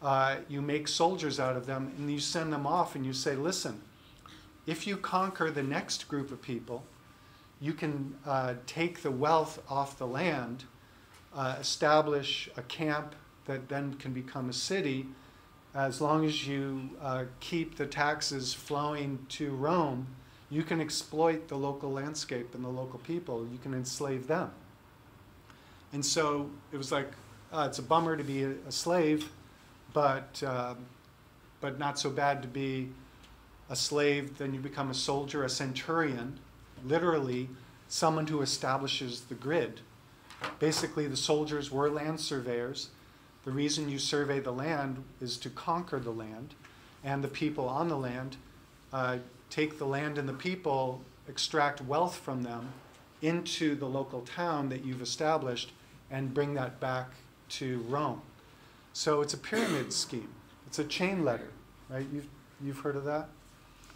S1: uh, you make soldiers out of them, and you send them off and you say, listen, if you conquer the next group of people, you can uh, take the wealth off the land uh, establish a camp that then can become a city as long as you uh, keep the taxes flowing to Rome, you can exploit the local landscape and the local people. You can enslave them. And so it was like, uh, it's a bummer to be a, a slave, but, um, but not so bad to be a slave. Then you become a soldier, a centurion, literally someone who establishes the grid. Basically, the soldiers were land surveyors. The reason you survey the land is to conquer the land, and the people on the land uh, take the land and the people, extract wealth from them into the local town that you've established, and bring that back to Rome. So it's a pyramid scheme. It's a chain letter, right? You've, you've heard of that?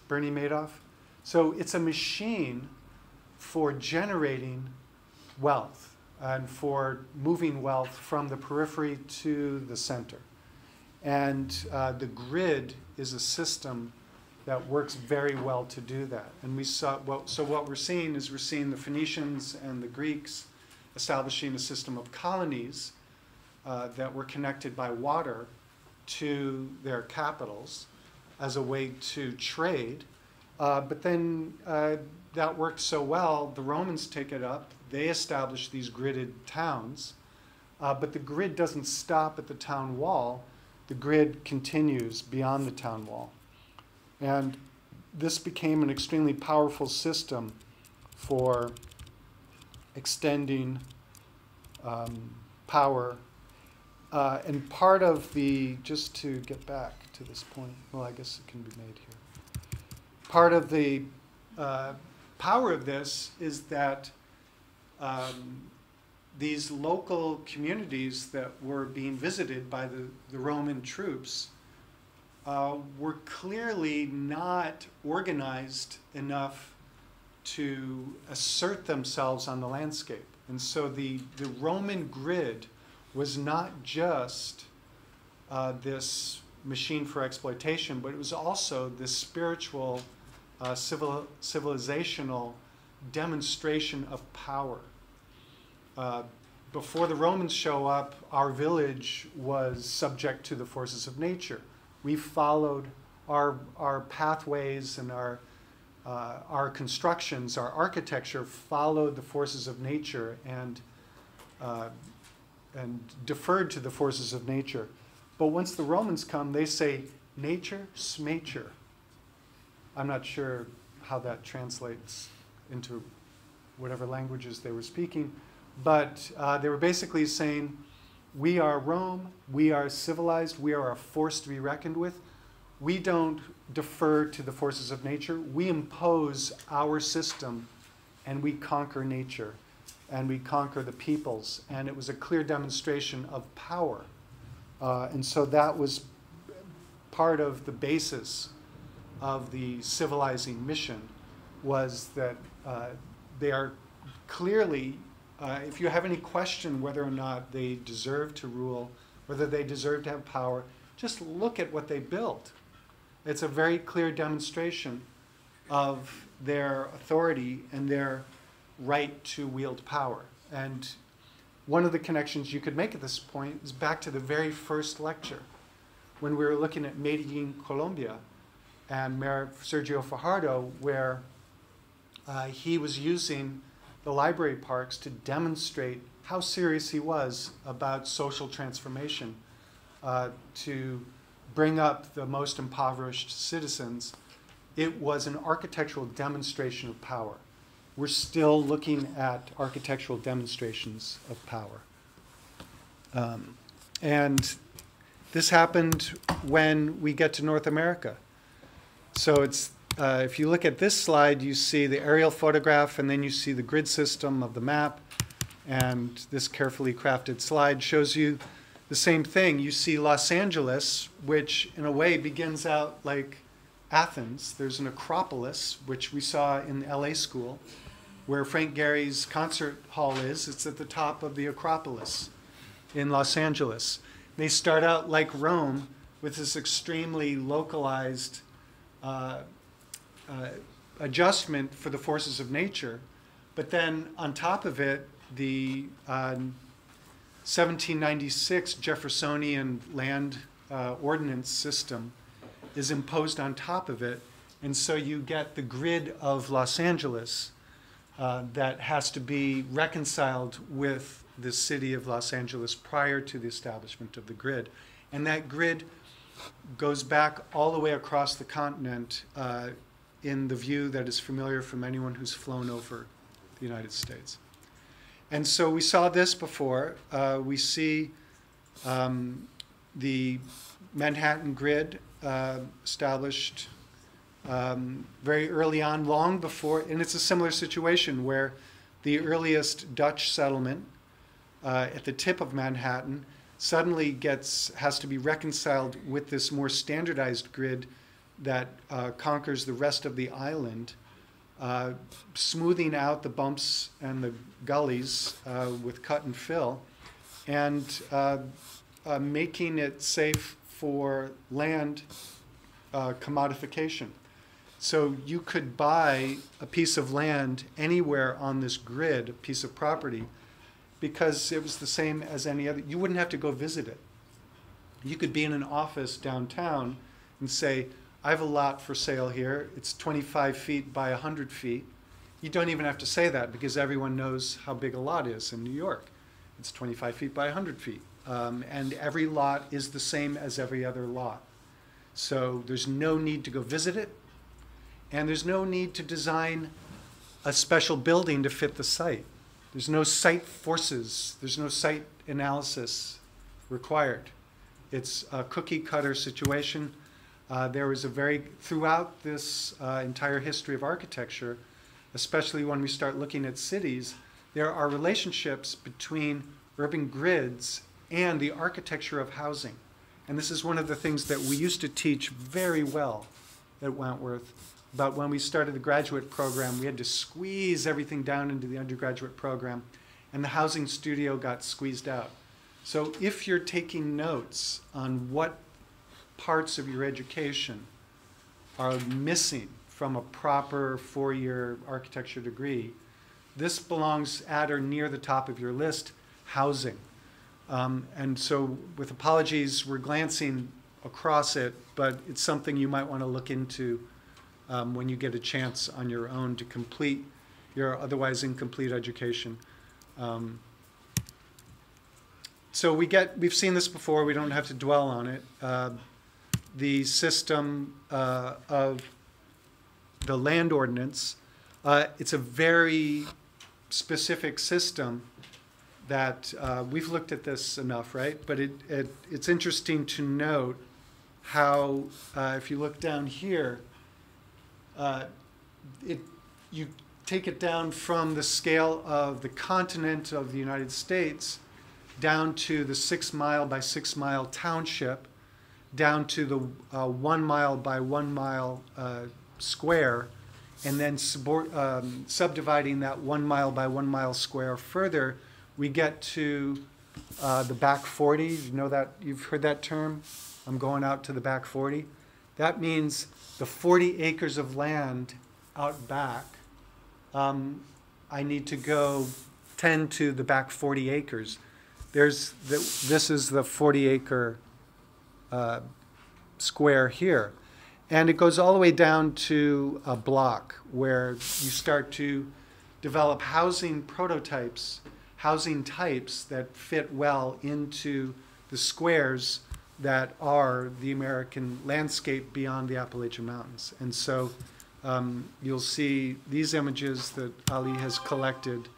S1: Bernie Madoff? So it's a machine for generating wealth and for moving wealth from the periphery to the center. And uh, the grid is a system that works very well to do that. And we saw, so what we're seeing is we're seeing the Phoenicians and the Greeks establishing a system of colonies uh, that were connected by water to their capitals as a way to trade. Uh, but then uh, that worked so well, the Romans take it up they establish these gridded towns, uh, but the grid doesn't stop at the town wall. The grid continues beyond the town wall. And this became an extremely powerful system for extending um, power. Uh, and part of the, just to get back to this point, well, I guess it can be made here. Part of the uh, power of this is that um, these local communities that were being visited by the, the Roman troops uh, were clearly not organized enough to assert themselves on the landscape. And so the, the Roman grid was not just uh, this machine for exploitation, but it was also this spiritual, uh, civil, civilizational demonstration of power. Uh, before the Romans show up, our village was subject to the forces of nature. We followed our, our pathways and our, uh, our constructions, our architecture followed the forces of nature and, uh, and deferred to the forces of nature. But once the Romans come, they say, nature, smature. I'm not sure how that translates into whatever languages they were speaking, but uh, they were basically saying, we are Rome, we are civilized, we are a force to be reckoned with. We don't defer to the forces of nature, we impose our system and we conquer nature and we conquer the peoples. And it was a clear demonstration of power. Uh, and so that was part of the basis of the civilizing mission was that uh, they are clearly, uh, if you have any question whether or not they deserve to rule, whether they deserve to have power, just look at what they built. It's a very clear demonstration of their authority and their right to wield power. And one of the connections you could make at this point is back to the very first lecture when we were looking at Medellin, Colombia, and Mayor Sergio Fajardo, where uh, he was using the library parks to demonstrate how serious he was about social transformation, uh, to bring up the most impoverished citizens. It was an architectural demonstration of power. We're still looking at architectural demonstrations of power. Um, and this happened when we get to North America. So it's, uh, if you look at this slide, you see the aerial photograph and then you see the grid system of the map. And this carefully crafted slide shows you the same thing. You see Los Angeles, which in a way begins out like Athens. There's an Acropolis, which we saw in the LA school, where Frank Gehry's concert hall is. It's at the top of the Acropolis in Los Angeles. They start out like Rome with this extremely localized uh, uh, adjustment for the forces of nature. But then on top of it, the um, 1796 Jeffersonian land uh, ordinance system is imposed on top of it. And so you get the grid of Los Angeles uh, that has to be reconciled with the city of Los Angeles prior to the establishment of the grid. And that grid goes back all the way across the continent uh, in the view that is familiar from anyone who's flown over the United States. And so we saw this before. Uh, we see um, the Manhattan grid uh, established um, very early on, long before, and it's a similar situation where the earliest Dutch settlement uh, at the tip of Manhattan suddenly gets has to be reconciled with this more standardized grid that uh, conquers the rest of the island, uh, smoothing out the bumps and the gullies uh, with cut and fill, and uh, uh, making it safe for land uh, commodification. So you could buy a piece of land anywhere on this grid, a piece of property, because it was the same as any other. You wouldn't have to go visit it. You could be in an office downtown and say, I have a lot for sale here. It's 25 feet by 100 feet. You don't even have to say that because everyone knows how big a lot is in New York. It's 25 feet by 100 feet. Um, and every lot is the same as every other lot. So there's no need to go visit it, and there's no need to design a special building to fit the site. There's no site forces, there's no site analysis required. It's a cookie cutter situation. Uh, there was a very, throughout this uh, entire history of architecture, especially when we start looking at cities, there are relationships between urban grids and the architecture of housing. And this is one of the things that we used to teach very well at Wentworth but when we started the graduate program, we had to squeeze everything down into the undergraduate program, and the housing studio got squeezed out. So if you're taking notes on what parts of your education are missing from a proper four-year architecture degree. This belongs at or near the top of your list, housing. Um, and so, with apologies, we're glancing across it, but it's something you might want to look into um, when you get a chance on your own to complete your otherwise incomplete education. Um, so we get, we've seen this before, we don't have to dwell on it. Uh, the system uh, of the land ordinance, uh, it's a very specific system that uh, we've looked at this enough, right? But it, it, it's interesting to note how, uh, if you look down here, uh, it, you take it down from the scale of the continent of the United States down to the six mile by six mile township, down to the uh, one mile by one mile uh, square, and then subor- um, subdividing that one mile by one mile square further, we get to uh, the back 40. You know that you've heard that term? I'm going out to the back 40. That means the 40 acres of land out back. Um, I need to go 10 to the back 40 acres. There's the, this is the 40 acre uh, square here. And it goes all the way down to a block where you start to develop housing prototypes, housing types that fit well into the squares that are the American landscape beyond the Appalachian Mountains. And so um, you'll see these images that Ali has collected,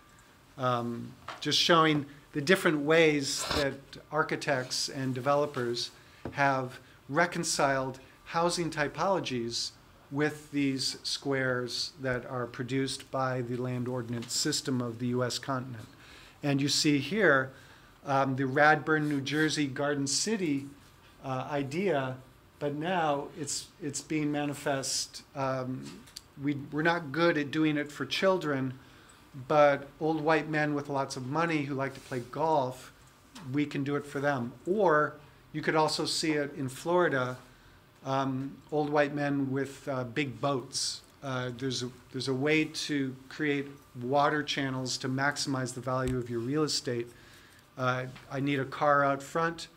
S1: um, just showing the different ways that architects and developers have reconciled housing typologies with these squares that are produced by the land ordinance system of the US continent. And you see here um, the Radburn, New Jersey Garden City uh, idea, but now it's, it's being manifest. Um, we, we're not good at doing it for children, but old white men with lots of money who like to play golf, we can do it for them. Or you could also see it in Florida, um, old white men with uh, big boats. Uh, there's, a, there's a way to create water channels to maximize the value of your real estate. Uh, I need a car out front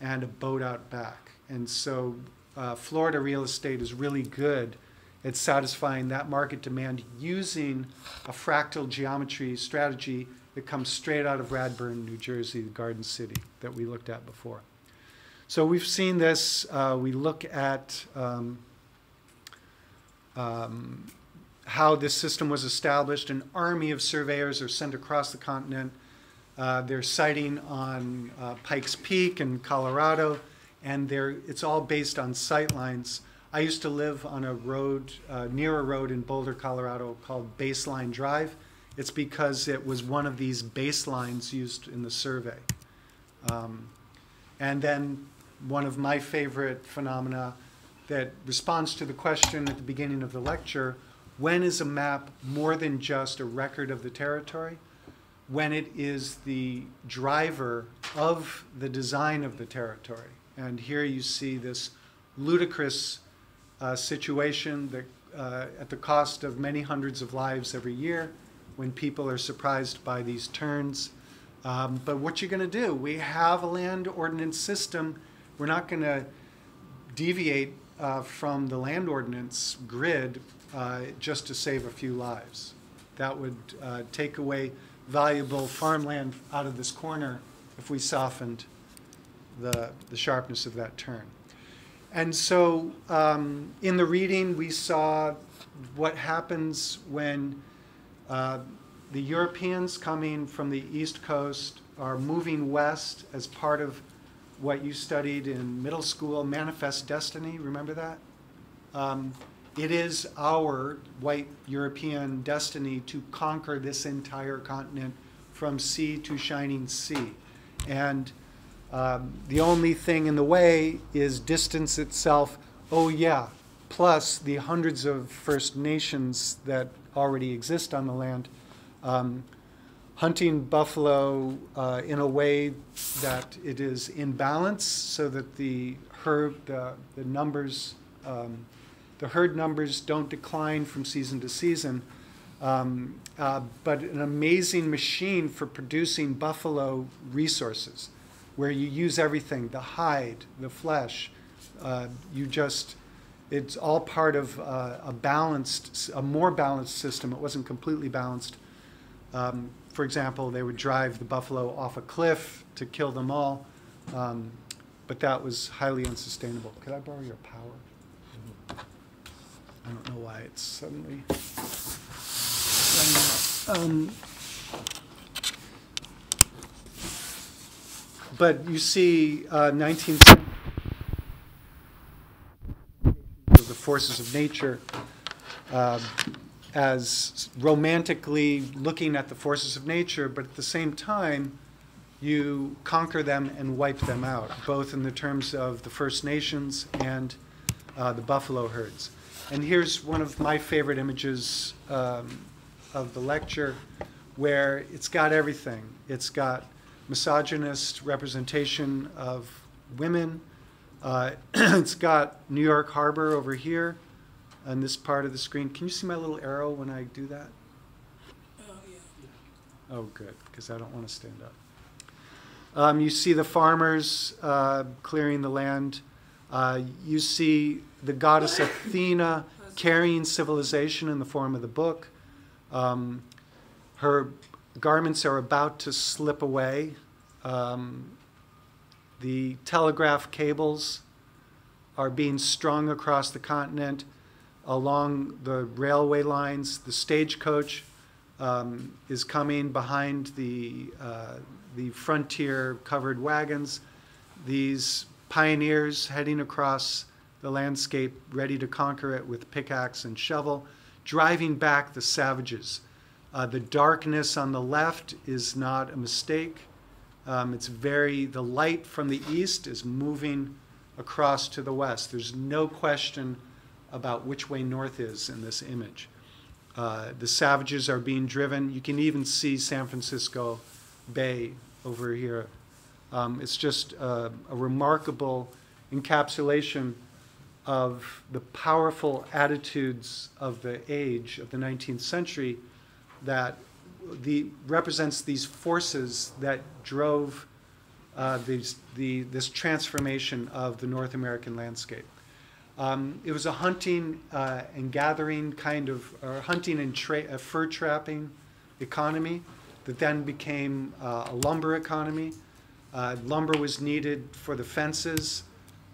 S1: and a boat out back. And so uh, Florida real estate is really good at satisfying that market demand using a fractal geometry strategy that comes straight out of Radburn, New Jersey, the Garden City that we looked at before. So we've seen this. Uh, we look at um, um, how this system was established. An army of surveyors are sent across the continent. Uh, they're sighting on uh, Pikes Peak in Colorado, and it's all based on sight lines. I used to live on a road, uh, near a road in Boulder, Colorado called Baseline Drive. It's because it was one of these baselines used in the survey. Um, and then one of my favorite phenomena that responds to the question at the beginning of the lecture, when is a map more than just a record of the territory? When it is the driver of the design of the territory. And here you see this ludicrous uh, situation that uh, at the cost of many hundreds of lives every year when people are surprised by these turns. Um, but what you're going to do, we have a land ordinance system. We're not going to deviate uh, from the land ordinance grid uh, just to save a few lives. That would uh, take away valuable farmland out of this corner if we softened the, the sharpness of that turn. And so um, in the reading, we saw what happens when uh, the Europeans coming from the East Coast are moving west as part of what you studied in middle school, Manifest Destiny. Remember that? Um, it is our white European destiny to conquer this entire continent from sea to shining sea. And um, the only thing in the way is distance itself. Oh, yeah, plus the hundreds of First Nations that already exist on the land. Um, hunting buffalo uh, in a way that it is in balance so that the herd, the, the numbers um, The herd numbers don't decline from season to season, um, uh, but an amazing machine for producing buffalo resources, where you use everything the hide, the flesh. Uh, you just, it's all part of uh, a balanced, a more balanced system. It wasn't completely balanced. Um, for example, they would drive the buffalo off a cliff to kill them all, um, but that was highly unsustainable. Could I borrow your power? I don't know why it's suddenly. Um, but you see, uh, 19th of the forces of nature um, as romantically looking at the forces of nature, but at the same time, you conquer them and wipe them out, both in the terms of the First Nations and uh, the buffalo herds. And here's one of my favorite images um, of the lecture where it's got everything. It's got misogynist representation of women. Uh, *clears throat* it's got New York Harbor over here on this part of the screen. Can you see my little arrow when I do that?
S3: Oh, yeah.
S1: Oh, good, because I don't want to stand up. Um, you see the farmers uh, clearing the land. Uh, you see the goddess Athena *laughs* carrying civilization in the form of the book. Um, her garments are about to slip away. Um, the telegraph cables are being strung across the continent along the railway lines. The stagecoach um, is coming behind the, uh, the frontier covered wagons. These pioneers heading across the landscape, ready to conquer it with pickaxe and shovel, driving back the savages. Uh, the darkness on the left is not a mistake. Um, it's very, the light from the east is moving across to the west. There's no question about which way north is in this image. Uh, the savages are being driven. You can even see San Francisco Bay over here. Um, it's just a, a remarkable encapsulation of the powerful attitudes of the age of the 19th century that the, represents these forces that drove uh, these, the, this transformation of the North American landscape. Um, it was a hunting uh, and gathering kind of, or hunting and tra- a fur trapping economy that then became uh, a lumber economy. Uh, lumber was needed for the fences.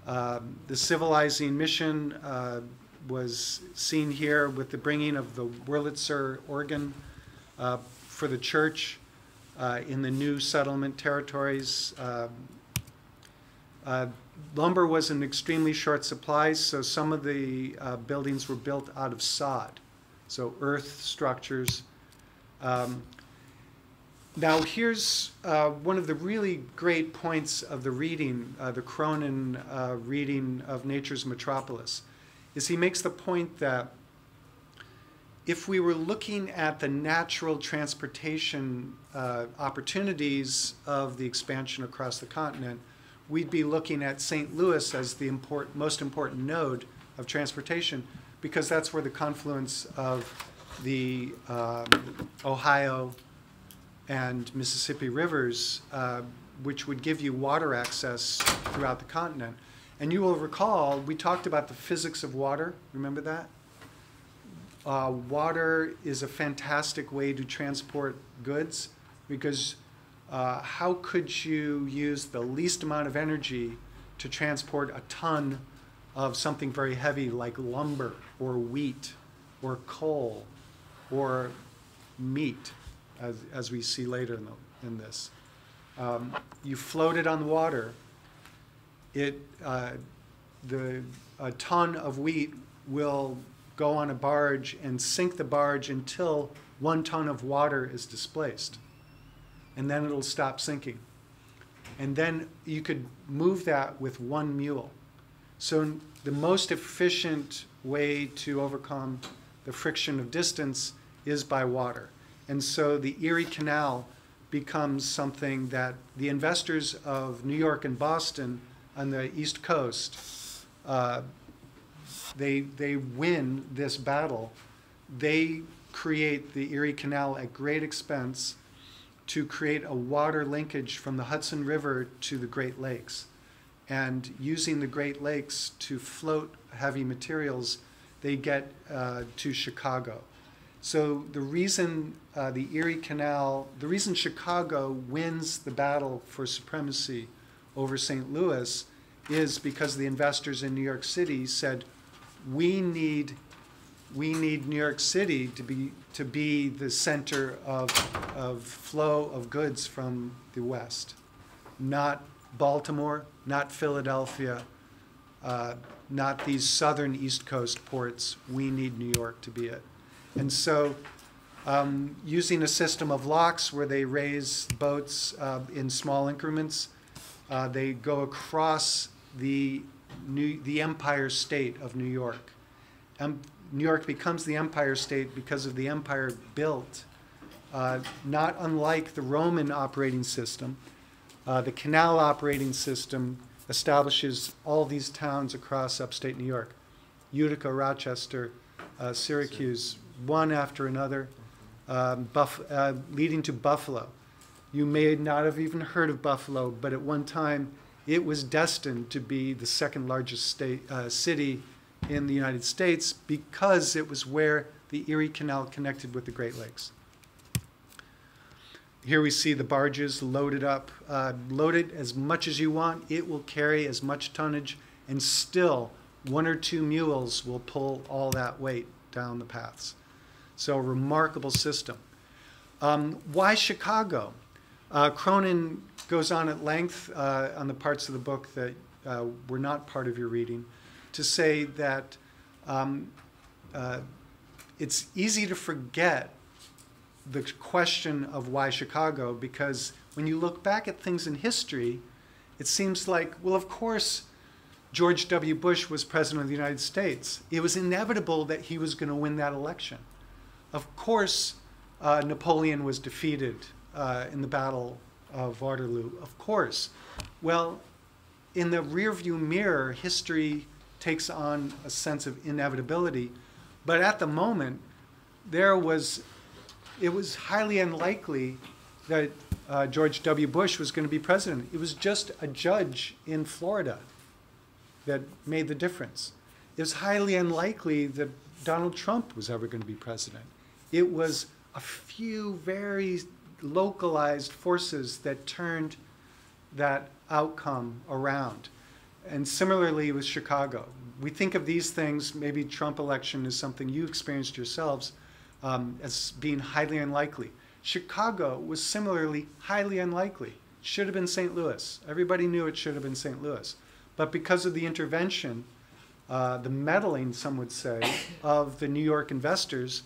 S1: Um, the civilizing mission uh, was seen here with the bringing of the Wurlitzer organ uh, for the church uh, in the new settlement territories. Lumber was in extremely short supply, so some of the uh, buildings were built out of sod, so earth structures. Um, now, here's uh, one of the really great points of the reading, uh, the Cronon uh, reading of Nature's Metropolis, is he makes the point that if we were looking at the natural transportation uh, opportunities of the expansion across the continent, we'd be looking at St. Louis as the import, most important node of transportation because that's where the confluence of the um, Ohio and Mississippi rivers, uh, which would give you water access throughout the continent. And you will recall, we talked about the physics of water. Remember that? Uh, water is a fantastic way to transport goods because uh, how could you use the least amount of energy to transport a ton of something very heavy like lumber or wheat or coal or meat, as, as we see later in, the, in this? Um, you float it on the water. It, uh, the, a ton of wheat will go on a barge and sink the barge until one ton of water is displaced. And then it'll stop sinking. And then you could move that with one mule. So the most efficient way to overcome the friction of distance is by water. And so the Erie Canal becomes something that the investors of New York and Boston on the East Coast uh, they, they win this battle. They create the Erie Canal at great expense to create a water linkage from the Hudson River to the Great Lakes. And using the Great Lakes to float heavy materials, they get uh, to Chicago. So the reason uh, the Erie Canal, the reason Chicago wins the battle for supremacy over St. Louis is because the investors in New York City said, we need, we need New York City to be, to be the center of, of flow of goods from the West, not Baltimore, not Philadelphia, uh, not these southern East Coast ports. We need New York to be it. And so, um, using a system of locks where they raise boats uh, in small increments, uh, they go across the New, the Empire State of New York. Em- New York becomes the Empire State because of the empire built, uh, not unlike the Roman operating system. Uh, the canal operating system establishes all these towns across upstate New York Utica, Rochester, uh, Syracuse, one after another, um, Buff- uh, leading to Buffalo. You may not have even heard of Buffalo, but at one time it was destined to be the second largest state, uh, city in the United States because it was where the Erie Canal connected with the Great Lakes. Here we see the barges loaded up. Uh, as much as you want. It will carry as much tonnage, and still one or two mules will pull all that weight down the paths. So, a remarkable system. Um, why Chicago? Uh, Cronon goes on at length uh, on the parts of the book that uh, were not part of your reading to say that um, uh, it's easy to forget the question of why Chicago because when you look back at things in history, it seems like, well, of course, George W. Bush was president of the United States. It was inevitable that he was going to win that election. Of course, uh, Napoleon was defeated uh, in the Battle of Waterloo. Of course. Well, in the rearview mirror, history takes on a sense of inevitability. But at the moment, there was, it was highly unlikely that uh, George W. Bush was going to be president. It was just a judge in Florida that made the difference. It was highly unlikely that Donald Trump was ever going to be president. It was a few very localized forces that turned that outcome around. And similarly with Chicago. We think of these things, maybe Trump election is something you experienced yourselves um, as being highly unlikely. Chicago was similarly highly unlikely. Should have been St. Louis. Everybody knew it should have been St. Louis. But because of the intervention, uh, the meddling, some would say, of the New York investors,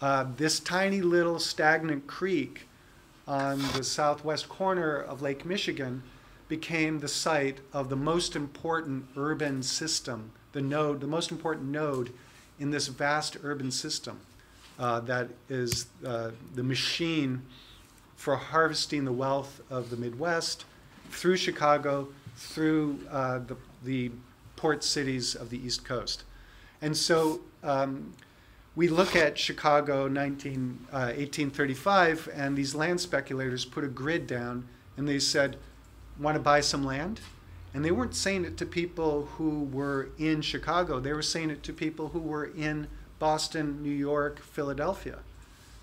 S1: uh, this tiny little stagnant creek on the southwest corner of Lake Michigan became the site of the most important urban system, the node, the most important node in this vast urban system uh, that is uh, the machine for harvesting the wealth of the Midwest through Chicago, through uh, the, the port cities of the East Coast. And so um, we look at Chicago 19, uh, 1835, and these land speculators put a grid down and they said, Want to buy some land? And they weren't saying it to people who were in Chicago, they were saying it to people who were in Boston, New York, Philadelphia.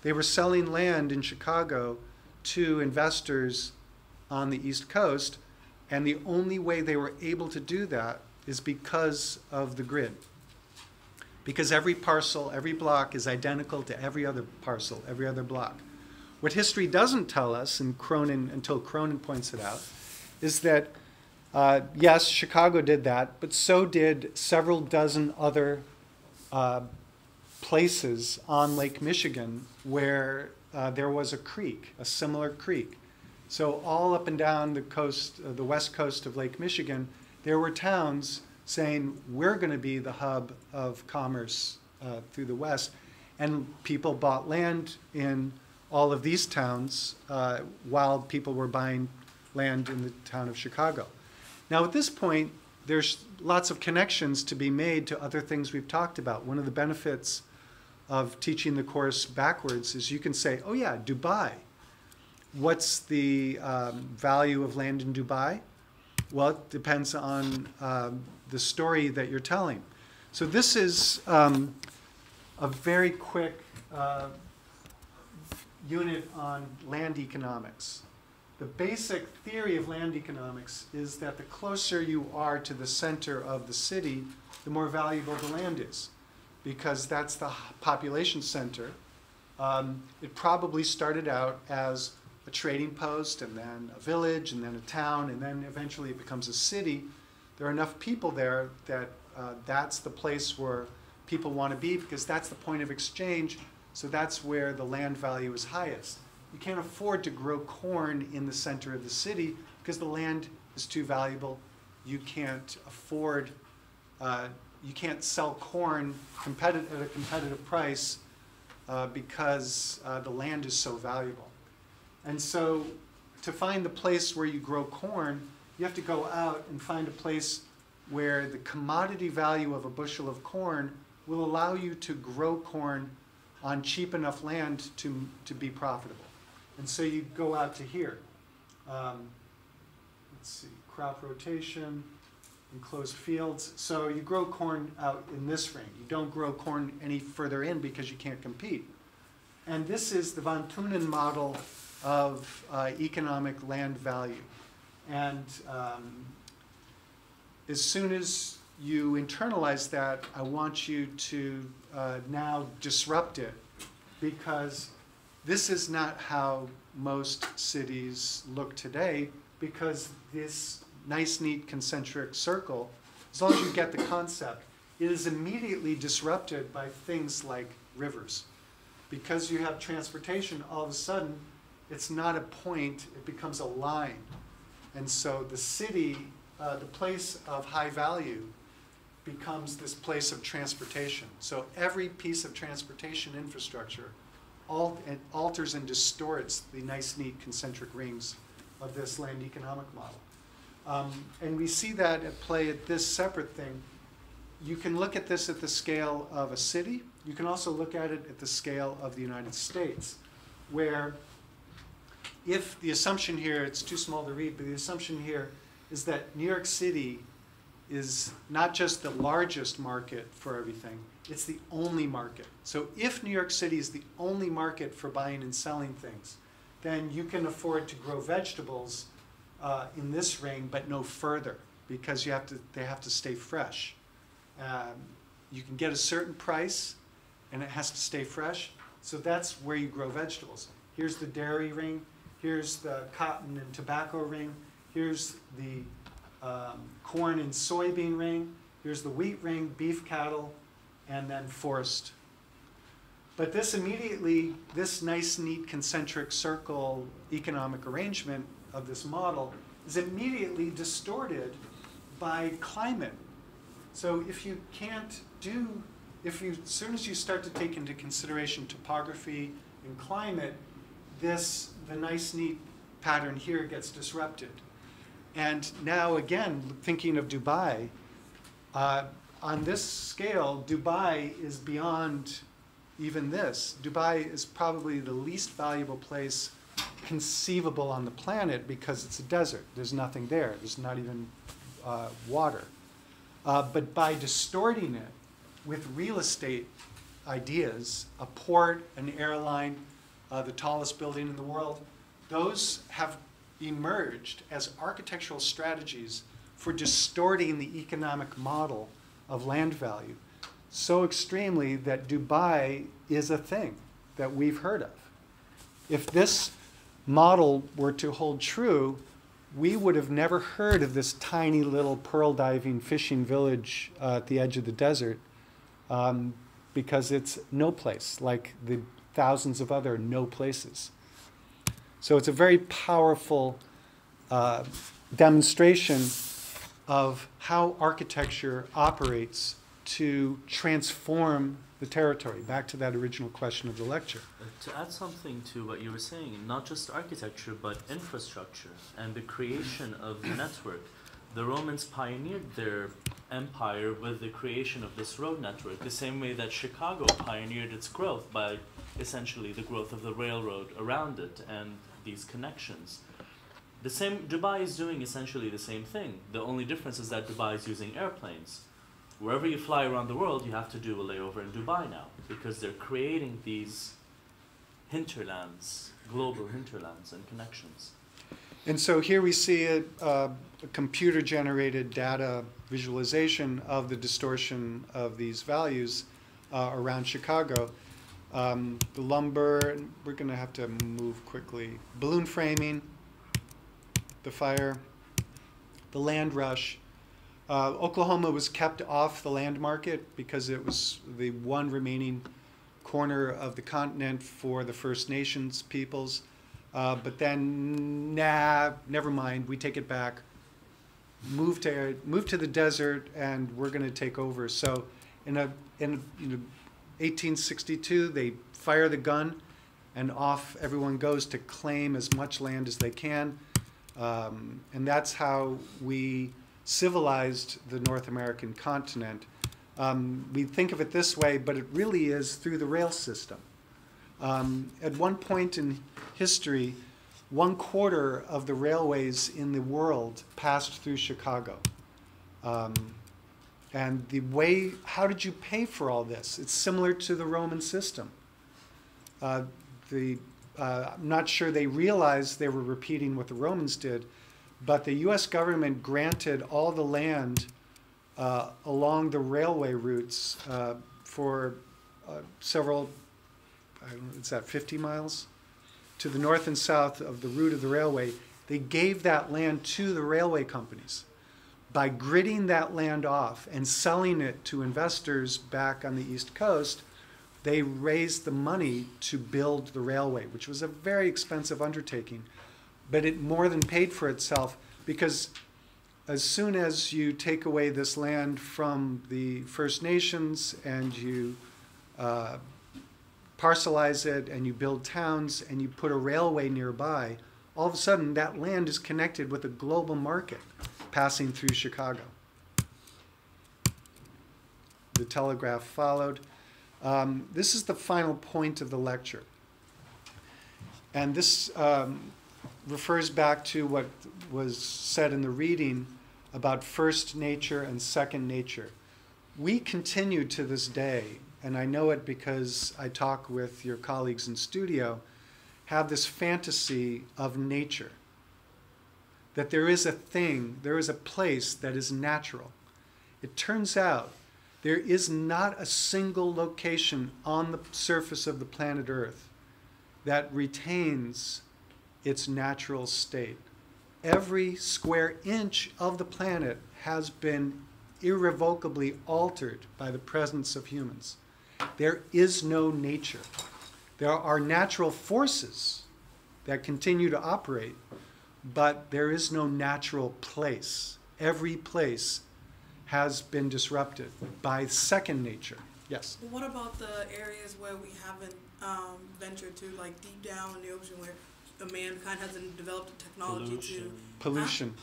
S1: They were selling land in Chicago to investors on the East Coast, and the only way they were able to do that is because of the grid. Because every parcel, every block is identical to every other parcel, every other block. What history doesn't tell us, and Cronon, until Cronon points it out, is that uh, yes, Chicago did that, but so did several dozen other uh, places on Lake Michigan where uh, there was a creek, a similar creek. So all up and down the coast, uh, the west coast of Lake Michigan, there were towns saying we're going to be the hub of commerce uh, through the west, and people bought land in all of these towns uh, while people were buying land in the town of Chicago. Now, at this point, there's lots of connections to be made to other things we've talked about. One of the benefits of teaching the course backwards is you can say, oh yeah, Dubai. What's the um, value of land in Dubai? Well, it depends on um, the story that you're telling. So this is um, a very quick uh, unit on land economics. The basic theory of land economics is that the closer you are to the center of the city, the more valuable the land is, because that's the population center. Um, it probably started out as a trading post, and then a village, and then a town, and then eventually it becomes a city. There are enough people there that uh, that's the place where people want to be because that's the point of exchange. So that's where the land value is highest. You can't afford to grow corn in the center of the city because the land is too valuable. You can't afford, uh, you can't sell corn at a competitive price uh, because uh, the land is so valuable. And so to find the place where you grow corn, you have to go out and find a place where the commodity value of a bushel of corn will allow you to grow corn on cheap enough land to, to be profitable. And so you go out to here. Um, let's see, crop rotation, enclosed fields. So you grow corn out in this ring. You don't grow corn any further in because you can't compete. And this is the von Thunen model of uh, economic land value. And um, as soon as you internalize that, I want you to uh, now disrupt it because this is not how most cities look today because this nice, neat concentric circle, as long as you get the concept, it is immediately disrupted by things like rivers. Because you have transportation, all of a sudden, it's not a point, it becomes a line. And so the city, uh, the place of high value, becomes this place of transportation. So every piece of transportation infrastructure al- it alters and distorts the nice, neat concentric rings of this land economic model. Um, and we see that at play at this separate thing. You can look at this at the scale of a city. You can also look at it at the scale of the United States, where if the assumption here, it's too small to read, but the assumption here is that New York City is not just the largest market for everything, it's the only market. So if New York City is the only market for buying and selling things, then you can afford to grow vegetables uh, in this ring, but no further, because you have to, they have to stay fresh. Um, you can get a certain price, and it has to stay fresh. So that's where you grow vegetables. Here's the dairy ring. Here's the cotton and tobacco ring. Here's the um, corn and soybean ring. Here's the wheat ring, beef cattle, and then forest. But this immediately, this nice, neat concentric circle economic arrangement of this model is immediately distorted by climate. So if you can't do, if you, as soon as you start to take into consideration topography and climate, this, the nice, neat pattern here gets disrupted. And now again, thinking of Dubai, uh, on this scale, Dubai is beyond even this. Dubai is probably the least valuable place conceivable on the planet because it's a desert. There's nothing there. There's not even uh, water. Uh, but by distorting it with real estate ideas, a port, an airline, uh, the tallest building in the world, those have emerged as architectural strategies for distorting the economic model of land value so extremely that Dubai is a thing that we've heard of. If this model were to hold true, we would have never heard of this tiny little pearl diving fishing village uh, at the edge of the desert um, because it's no place like the thousands of other no places. So it's a very powerful uh, demonstration of how architecture operates to transform the territory. Back to that original question of the lecture.
S2: Uh, to add something to what you were saying, not just architecture, but infrastructure and the creation of the network. the Romans pioneered their empire with the creation of this road network, the same way that Chicago pioneered its growth by essentially the growth of the railroad around it and these connections. The same Dubai is doing essentially the same thing. The only difference is that Dubai is using airplanes. Wherever you fly around the world, you have to do a layover in Dubai now because they're creating these hinterlands, global hinterlands and connections.
S1: And so here we see a, a computer-generated data visualization of the distortion of these values uh, around Chicago. Um, the lumber, we're going to have to move quickly. Balloon framing, the fire, the land rush. Uh, Oklahoma was kept off the land market because it was the one remaining corner of the continent for the First Nations peoples. Uh, but then, nah, never mind. We take it back. Move to move to the desert, and we're going to take over. So, in a in you know, 1862, they fire the gun, and off everyone goes to claim as much land as they can, um, and that's how we civilized the North American continent. Um, we think of it this way, but it really is through the rail system. Um, at one point in history, one quarter of the railways in the world passed through Chicago. Um, and the way, how did you pay for all this? It's similar to the Roman system. Uh, the, uh, I'm not sure they realized they were repeating what the Romans did, but the US government granted all the land uh, along the railway routes uh, for uh, several, I don't know, is that 50 miles? To the north and south of the route of the railway. They gave that land to the railway companies. By gridding that land off and selling it to investors back on the East Coast, they raised the money to build the railway, which was a very expensive undertaking. But it more than paid for itself because as soon as you take away this land from the First Nations and you uh, parcelize it and you build towns and you put a railway nearby, all of a sudden that land is connected with a global market passing through Chicago. The telegraph followed. Um, this is the final point of the lecture. And this um, refers back to what was said in the reading about first nature and second nature. We continue to this day, and I know it because I talk with your colleagues in studio, have this fantasy of nature. That there is a thing, there is a place that is natural. It turns out there is not a single location on the surface of the planet Earth that retains its natural state. Every square inch of the planet has been irrevocably altered by the presence of humans. There is no nature. There are natural forces that continue to operate, but there is no natural place. Every place has been disrupted by second nature. Yes?
S3: But what about the areas where we haven't um, ventured to, like deep down in the ocean, where a mankind hasn't developed the technology
S2: Pollution.
S1: Pollution.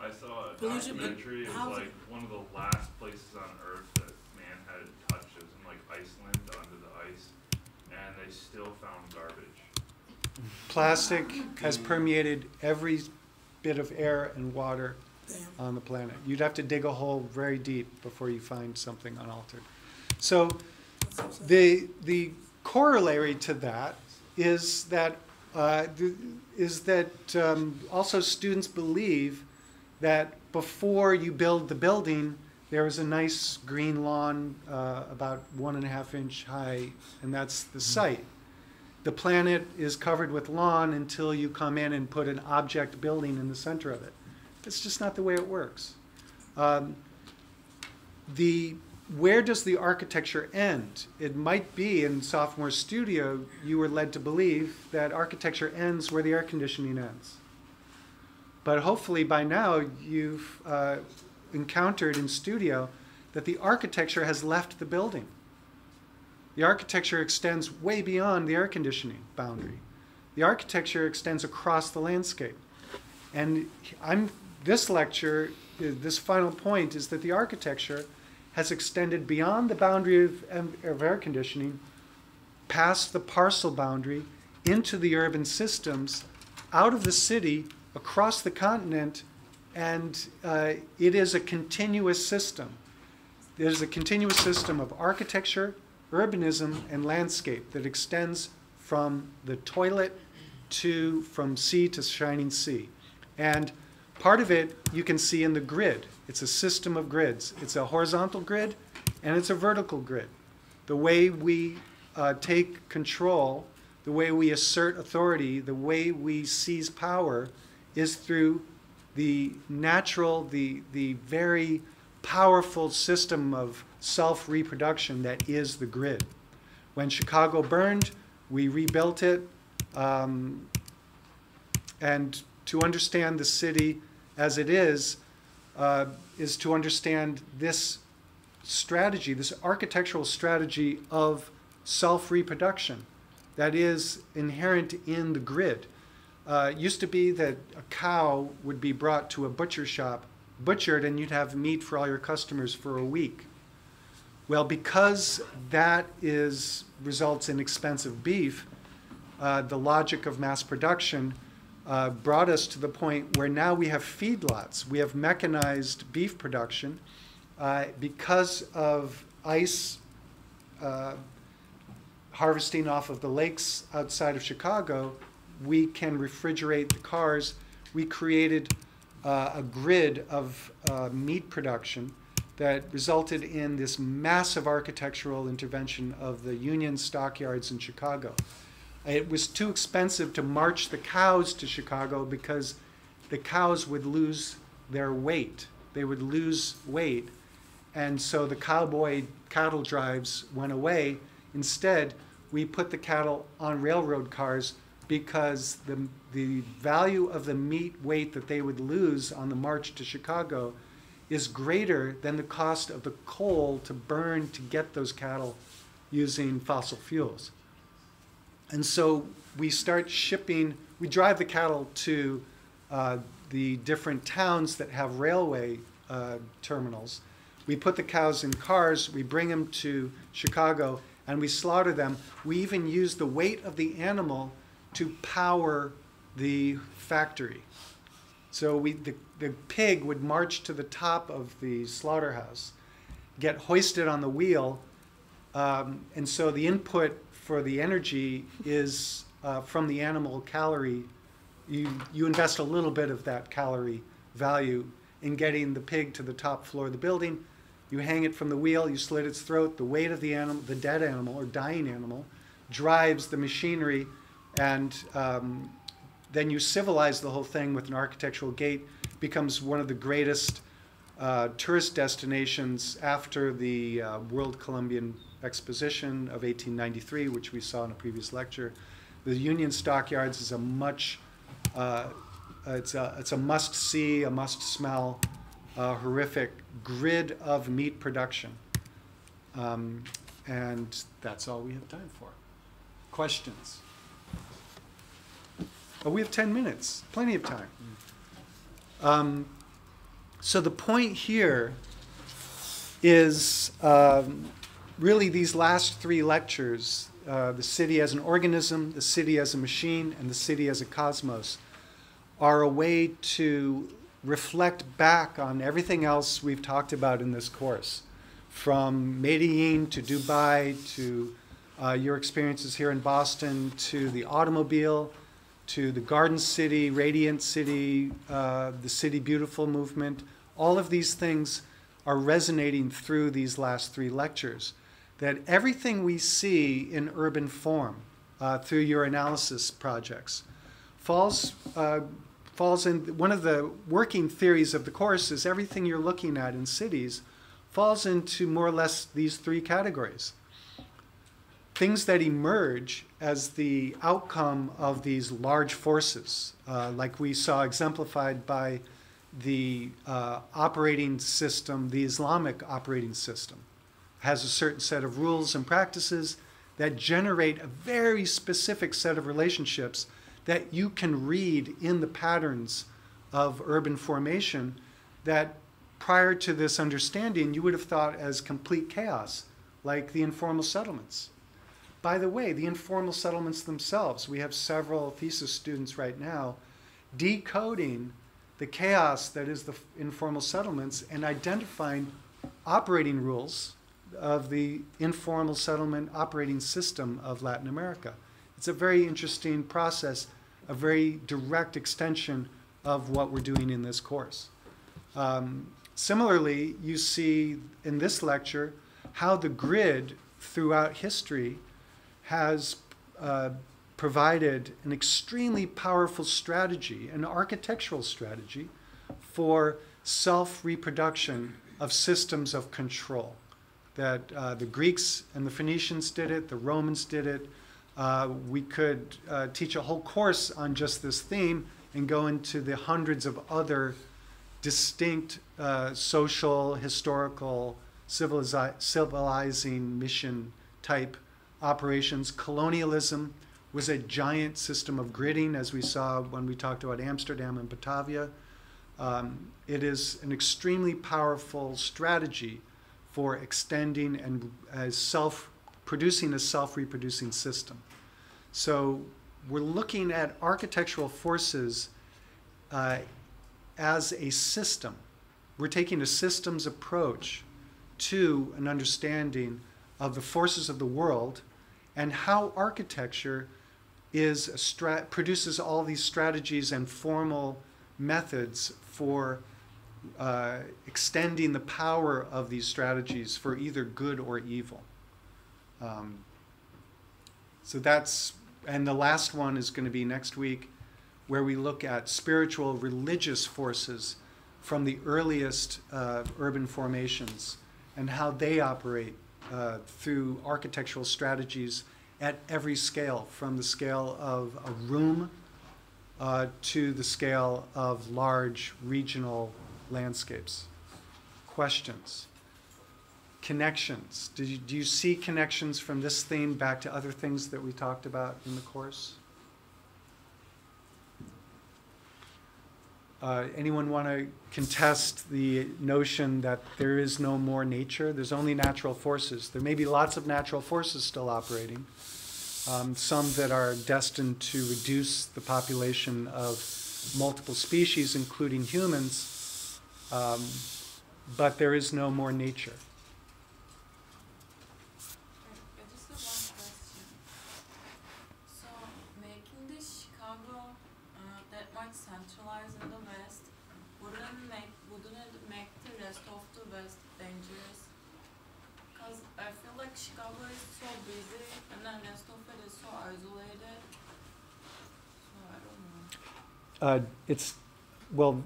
S7: I saw a
S3: Pollution,
S7: documentary. It was
S3: how's it-
S7: like one of the last places on Earth that man had touched. It was in like Iceland, under the ice, and they still found garbage.
S1: Plastic has permeated every bit of air and water
S3: to? Damn.
S1: on the planet. You'd have to dig a hole very deep before you find something unaltered. So
S3: That's so sad.
S1: the the corollary to that is that uh, is that um, also students believe that before you build the building, there is a nice green lawn uh, about one and a half inch high, and that's the site. The planet is covered with lawn until you come in and put an object building in the center of it. It's just not the way it works. Um, the where does the architecture end? It might be in sophomore studio, you were led to believe that architecture ends where the air conditioning ends. But hopefully by now you've uh, encountered in studio that the architecture has left the building. The architecture extends way beyond the air conditioning boundary. The architecture extends across the landscape. And I'm, this lecture this final point is that the architecture has extended beyond the boundary of, of air conditioning, past the parcel boundary, into the urban systems, out of the city, across the continent, and uh, it is a continuous system. There's a continuous system of architecture, urbanism, and landscape that extends from the toilet to from sea to shining sea. And part of it you can see in the grid. It's a system of grids. It's a horizontal grid and it's a vertical grid. The way we uh, take control, the way we assert authority, the way we seize power is through the natural, the, the very powerful system of self reproduction that is the grid. When Chicago burned, we rebuilt it. Um, and to understand the city as it is, uh, is to understand this strategy, this architectural strategy of self reproduction that is inherent in the grid. Uh, it used to be that a cow would be brought to a butcher shop, butchered, and you'd have meat for all your customers for a week. Well, because that is results in expensive beef, uh, the logic of mass production uh, brought us to the point where now we have feedlots. We have mechanized beef production uh, because of ice uh, harvesting off of the lakes outside of Chicago. We can refrigerate the cars. We created uh, a grid of uh, meat production that resulted in this massive architectural intervention of the Union stockyards in Chicago. It was too expensive to march the cows to Chicago because the cows would lose their weight. They would lose weight. And so the cowboy cattle drives went away. Instead, we put the cattle on railroad cars because the, the value of the meat weight that they would lose on the march to Chicago is greater than the cost of the coal to burn to get those cattle using fossil fuels. And so we start shipping, we drive the cattle to uh, the different towns that have railway uh, terminals. We put the cows in cars, we bring them to Chicago, and we slaughter them. We even use the weight of the animal to power the factory. So we, the, the pig would march to the top of the slaughterhouse, get hoisted on the wheel, um, and so the input for the energy is uh, from the animal calorie. You, you invest a little bit of that calorie value in getting the pig to the top floor of the building. You hang it from the wheel, you slit its throat. The weight of the animal, the dead animal or dying animal, drives the machinery, and um, then you civilize the whole thing with an architectural gate, becomes one of the greatest uh, tourist destinations after the uh, World Columbian Exposition of 1893, which we saw in a previous lecture. The Union Stockyards is a much, uh, it's a, it's a must see, a must smell, uh, horrific grid of meat production. Um, and that's all we have time for. Questions? Oh, we have 10 minutes, plenty of time. Um, so the point here is um, really these last three lectures uh, the city as an organism, the city as a machine, and the city as a cosmos are a way to reflect back on everything else we've talked about in this course, from Medellin to Dubai to uh, your experiences here in Boston to the automobile to the Garden City, Radiant City, uh, the City Beautiful movement. All of these things are resonating through these last three lectures. That everything we see in urban form uh, through your analysis projects falls, uh, falls in one of the working theories of the course is everything you're looking at in cities falls into more or less these three categories. Things that emerge as the outcome of these large forces, uh, like we saw exemplified by the uh, operating system, the Islamic operating system, has a certain set of rules and practices that generate a very specific set of relationships that you can read in the patterns of urban formation that prior to this understanding, you would have thought as complete chaos, like the informal settlements. By the way, the informal settlements themselves, we have several thesis students right now decoding the chaos that is the informal settlements and identifying operating rules of the informal settlement operating system of Latin America. It's a very interesting process, a very direct extension of what we're doing in this course. Um, similarly, you see in this lecture how the grid throughout history has uh, provided an extremely powerful strategy, an architectural strategy for self reproduction of systems of control. That uh, the Greeks and the Phoenicians did it, the Romans did it. Uh, we could uh, teach a whole course on just this theme and go into the hundreds of other distinct uh, social, historical, civilizi- civilizing mission type operations. Colonialism was a giant system of gridding, as we saw when we talked about Amsterdam and Batavia. Um, it is an extremely powerful strategy for extending and as self producing a self reproducing system. So we're looking at architectural forces uh, as a system. We're taking a systems approach to an understanding of the forces of the world and how architecture is produces all these strategies and formal methods for uh, extending the power of these strategies for either good or evil. Um, so that's, and the last one is going to be next week, where we look at spiritual religious forces from the earliest uh, urban formations and how they operate uh, through architectural strategies at every scale, from the scale of a room uh, to the scale of large regional landscapes. Questions? Connections. Do you, do you see connections from this theme back to other things that we talked about in the course? Uh, anyone want to contest the notion that there is no more nature? There's only natural forces. There may be lots of natural forces still operating, um, some that are destined to reduce the population of multiple species, including humans, um, but there is no more nature.
S8: I just have one question. So, making this Chicago that much centralized in the West, wouldn't make wouldn't make the rest of the West dangerous? Because I feel like Chicago is so busy, and then rest of it is so isolated. So I don't know.
S1: Uh, it's, well,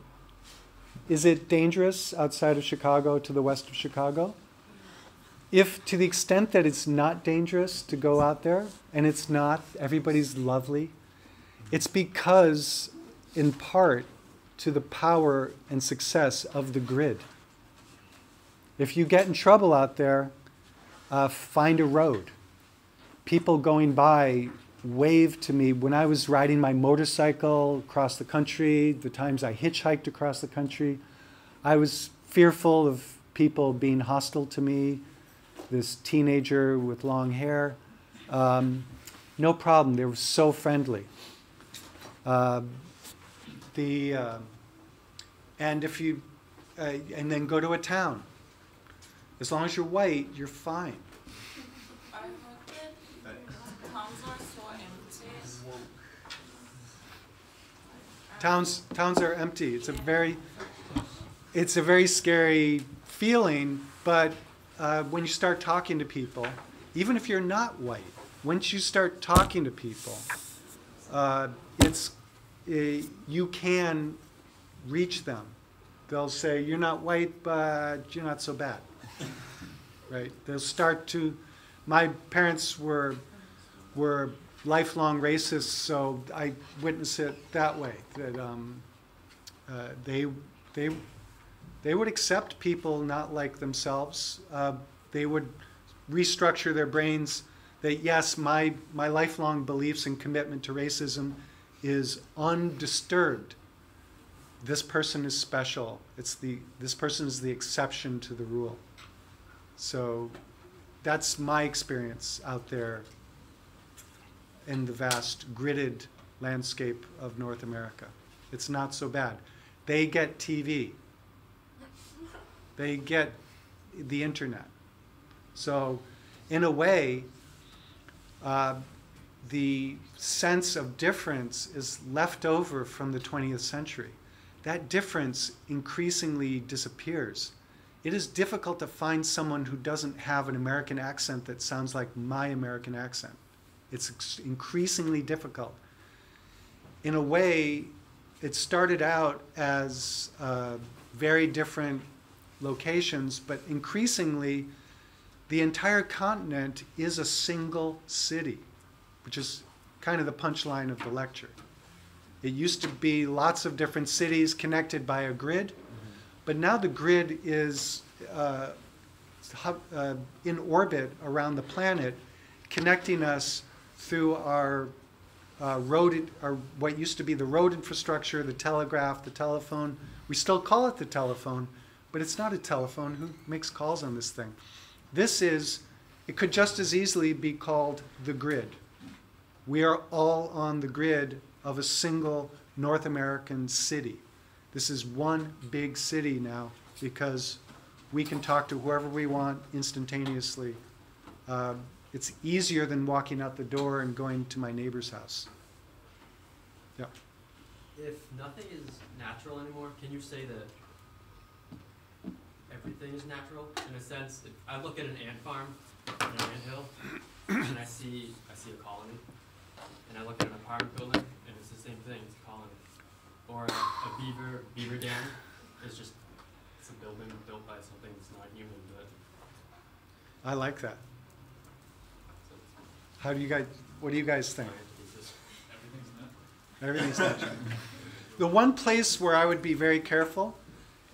S1: is it dangerous outside of Chicago to the west of Chicago? If, to the extent that it's not dangerous to go out there, and it's not, everybody's lovely, it's because, in part, to the power and success of the grid. If you get in trouble out there, uh, find a road. People going by wave to me when I was riding my motorcycle across the country, the times I hitchhiked across the country. I was fearful of people being hostile to me, this teenager with long hair. Um, no problem, they were so friendly. Uh, the, uh, and if you, uh, and then go to a town. As long as you're white, you're fine.
S8: Towns,
S1: towns are empty. It's a very, it's a very scary feeling. But uh, when you start talking to people, even if you're not white, once you start talking to people, uh, it's uh, you can reach them. They'll say, "You're not white, but you're not so bad." right? They'll start to. My parents were were lifelong racists, so I witness it that way. That um, uh, they they they would accept people not like themselves. Uh, they would restructure their brains. That yes, my my lifelong beliefs and commitment to racism is undisturbed. this person is special. It's the this person is the exception to the rule. So that's my experience out there in the vast gridded landscape of North America. It's not so bad. They get TV. They get the internet. So, in a way, uh, the sense of difference is left over from the 20th century. That difference increasingly disappears. It is difficult to find someone who doesn't have an American accent that sounds like my American accent. It's increasingly difficult. In a way, it started out as uh, very different locations, but increasingly, the entire continent is a single city, which is kind of the punchline of the lecture. It used to be lots of different cities connected by a grid, but now the grid is uh, uh, in orbit around the planet, connecting us through our uh, road, our, what used to be the road infrastructure, the telegraph, the telephone. We still call it the telephone, but it's not a telephone. Who makes calls on this thing? This is, it could just as easily be called the grid. We are all on the grid of a single North American city. This is one big city now because we can talk to whoever we want instantaneously. Uh, it's easier than walking out the door and going to my neighbor's house. Yeah.
S9: If nothing is natural anymore, can you say that everything is natural? In a sense, if I look at an ant farm in an ant hill, and I see I see a colony, and I look at an apartment building, and it's the same thing, it's a colony. Or a, a beaver beaver dam is just it's a building built by something that's not human, but
S1: I like that. How do you guys, what do you guys think? Everything's natural. The one place where I would be very careful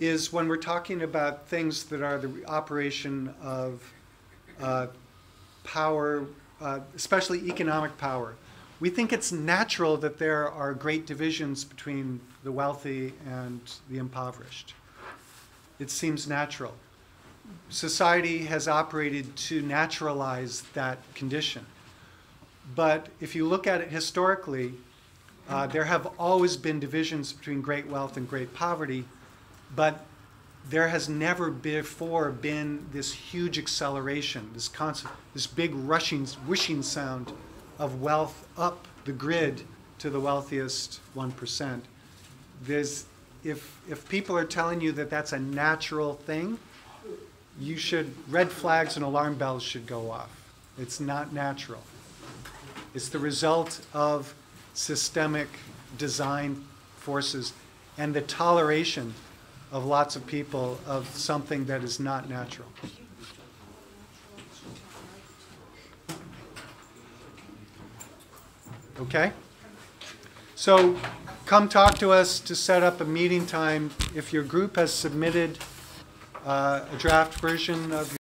S1: is when we're talking about things that are the operation of uh, power, uh, especially economic power. We think it's natural that there are great divisions between the wealthy and the impoverished. It seems natural. Society has operated to naturalize that condition. But if you look at it historically, uh, there have always been divisions between great wealth and great poverty, but there has never before been this huge acceleration, this constant, this big rushing, whooshing sound of wealth up the grid to the wealthiest 1%. There's, if, if people are telling you that that's a natural thing, you should, red flags and alarm bells should go off. It's not natural. It's the result of systemic design forces and the toleration of lots of people of something that is not natural. Okay? So come talk to us to set up a meeting time. If your group has submitted uh, a draft version of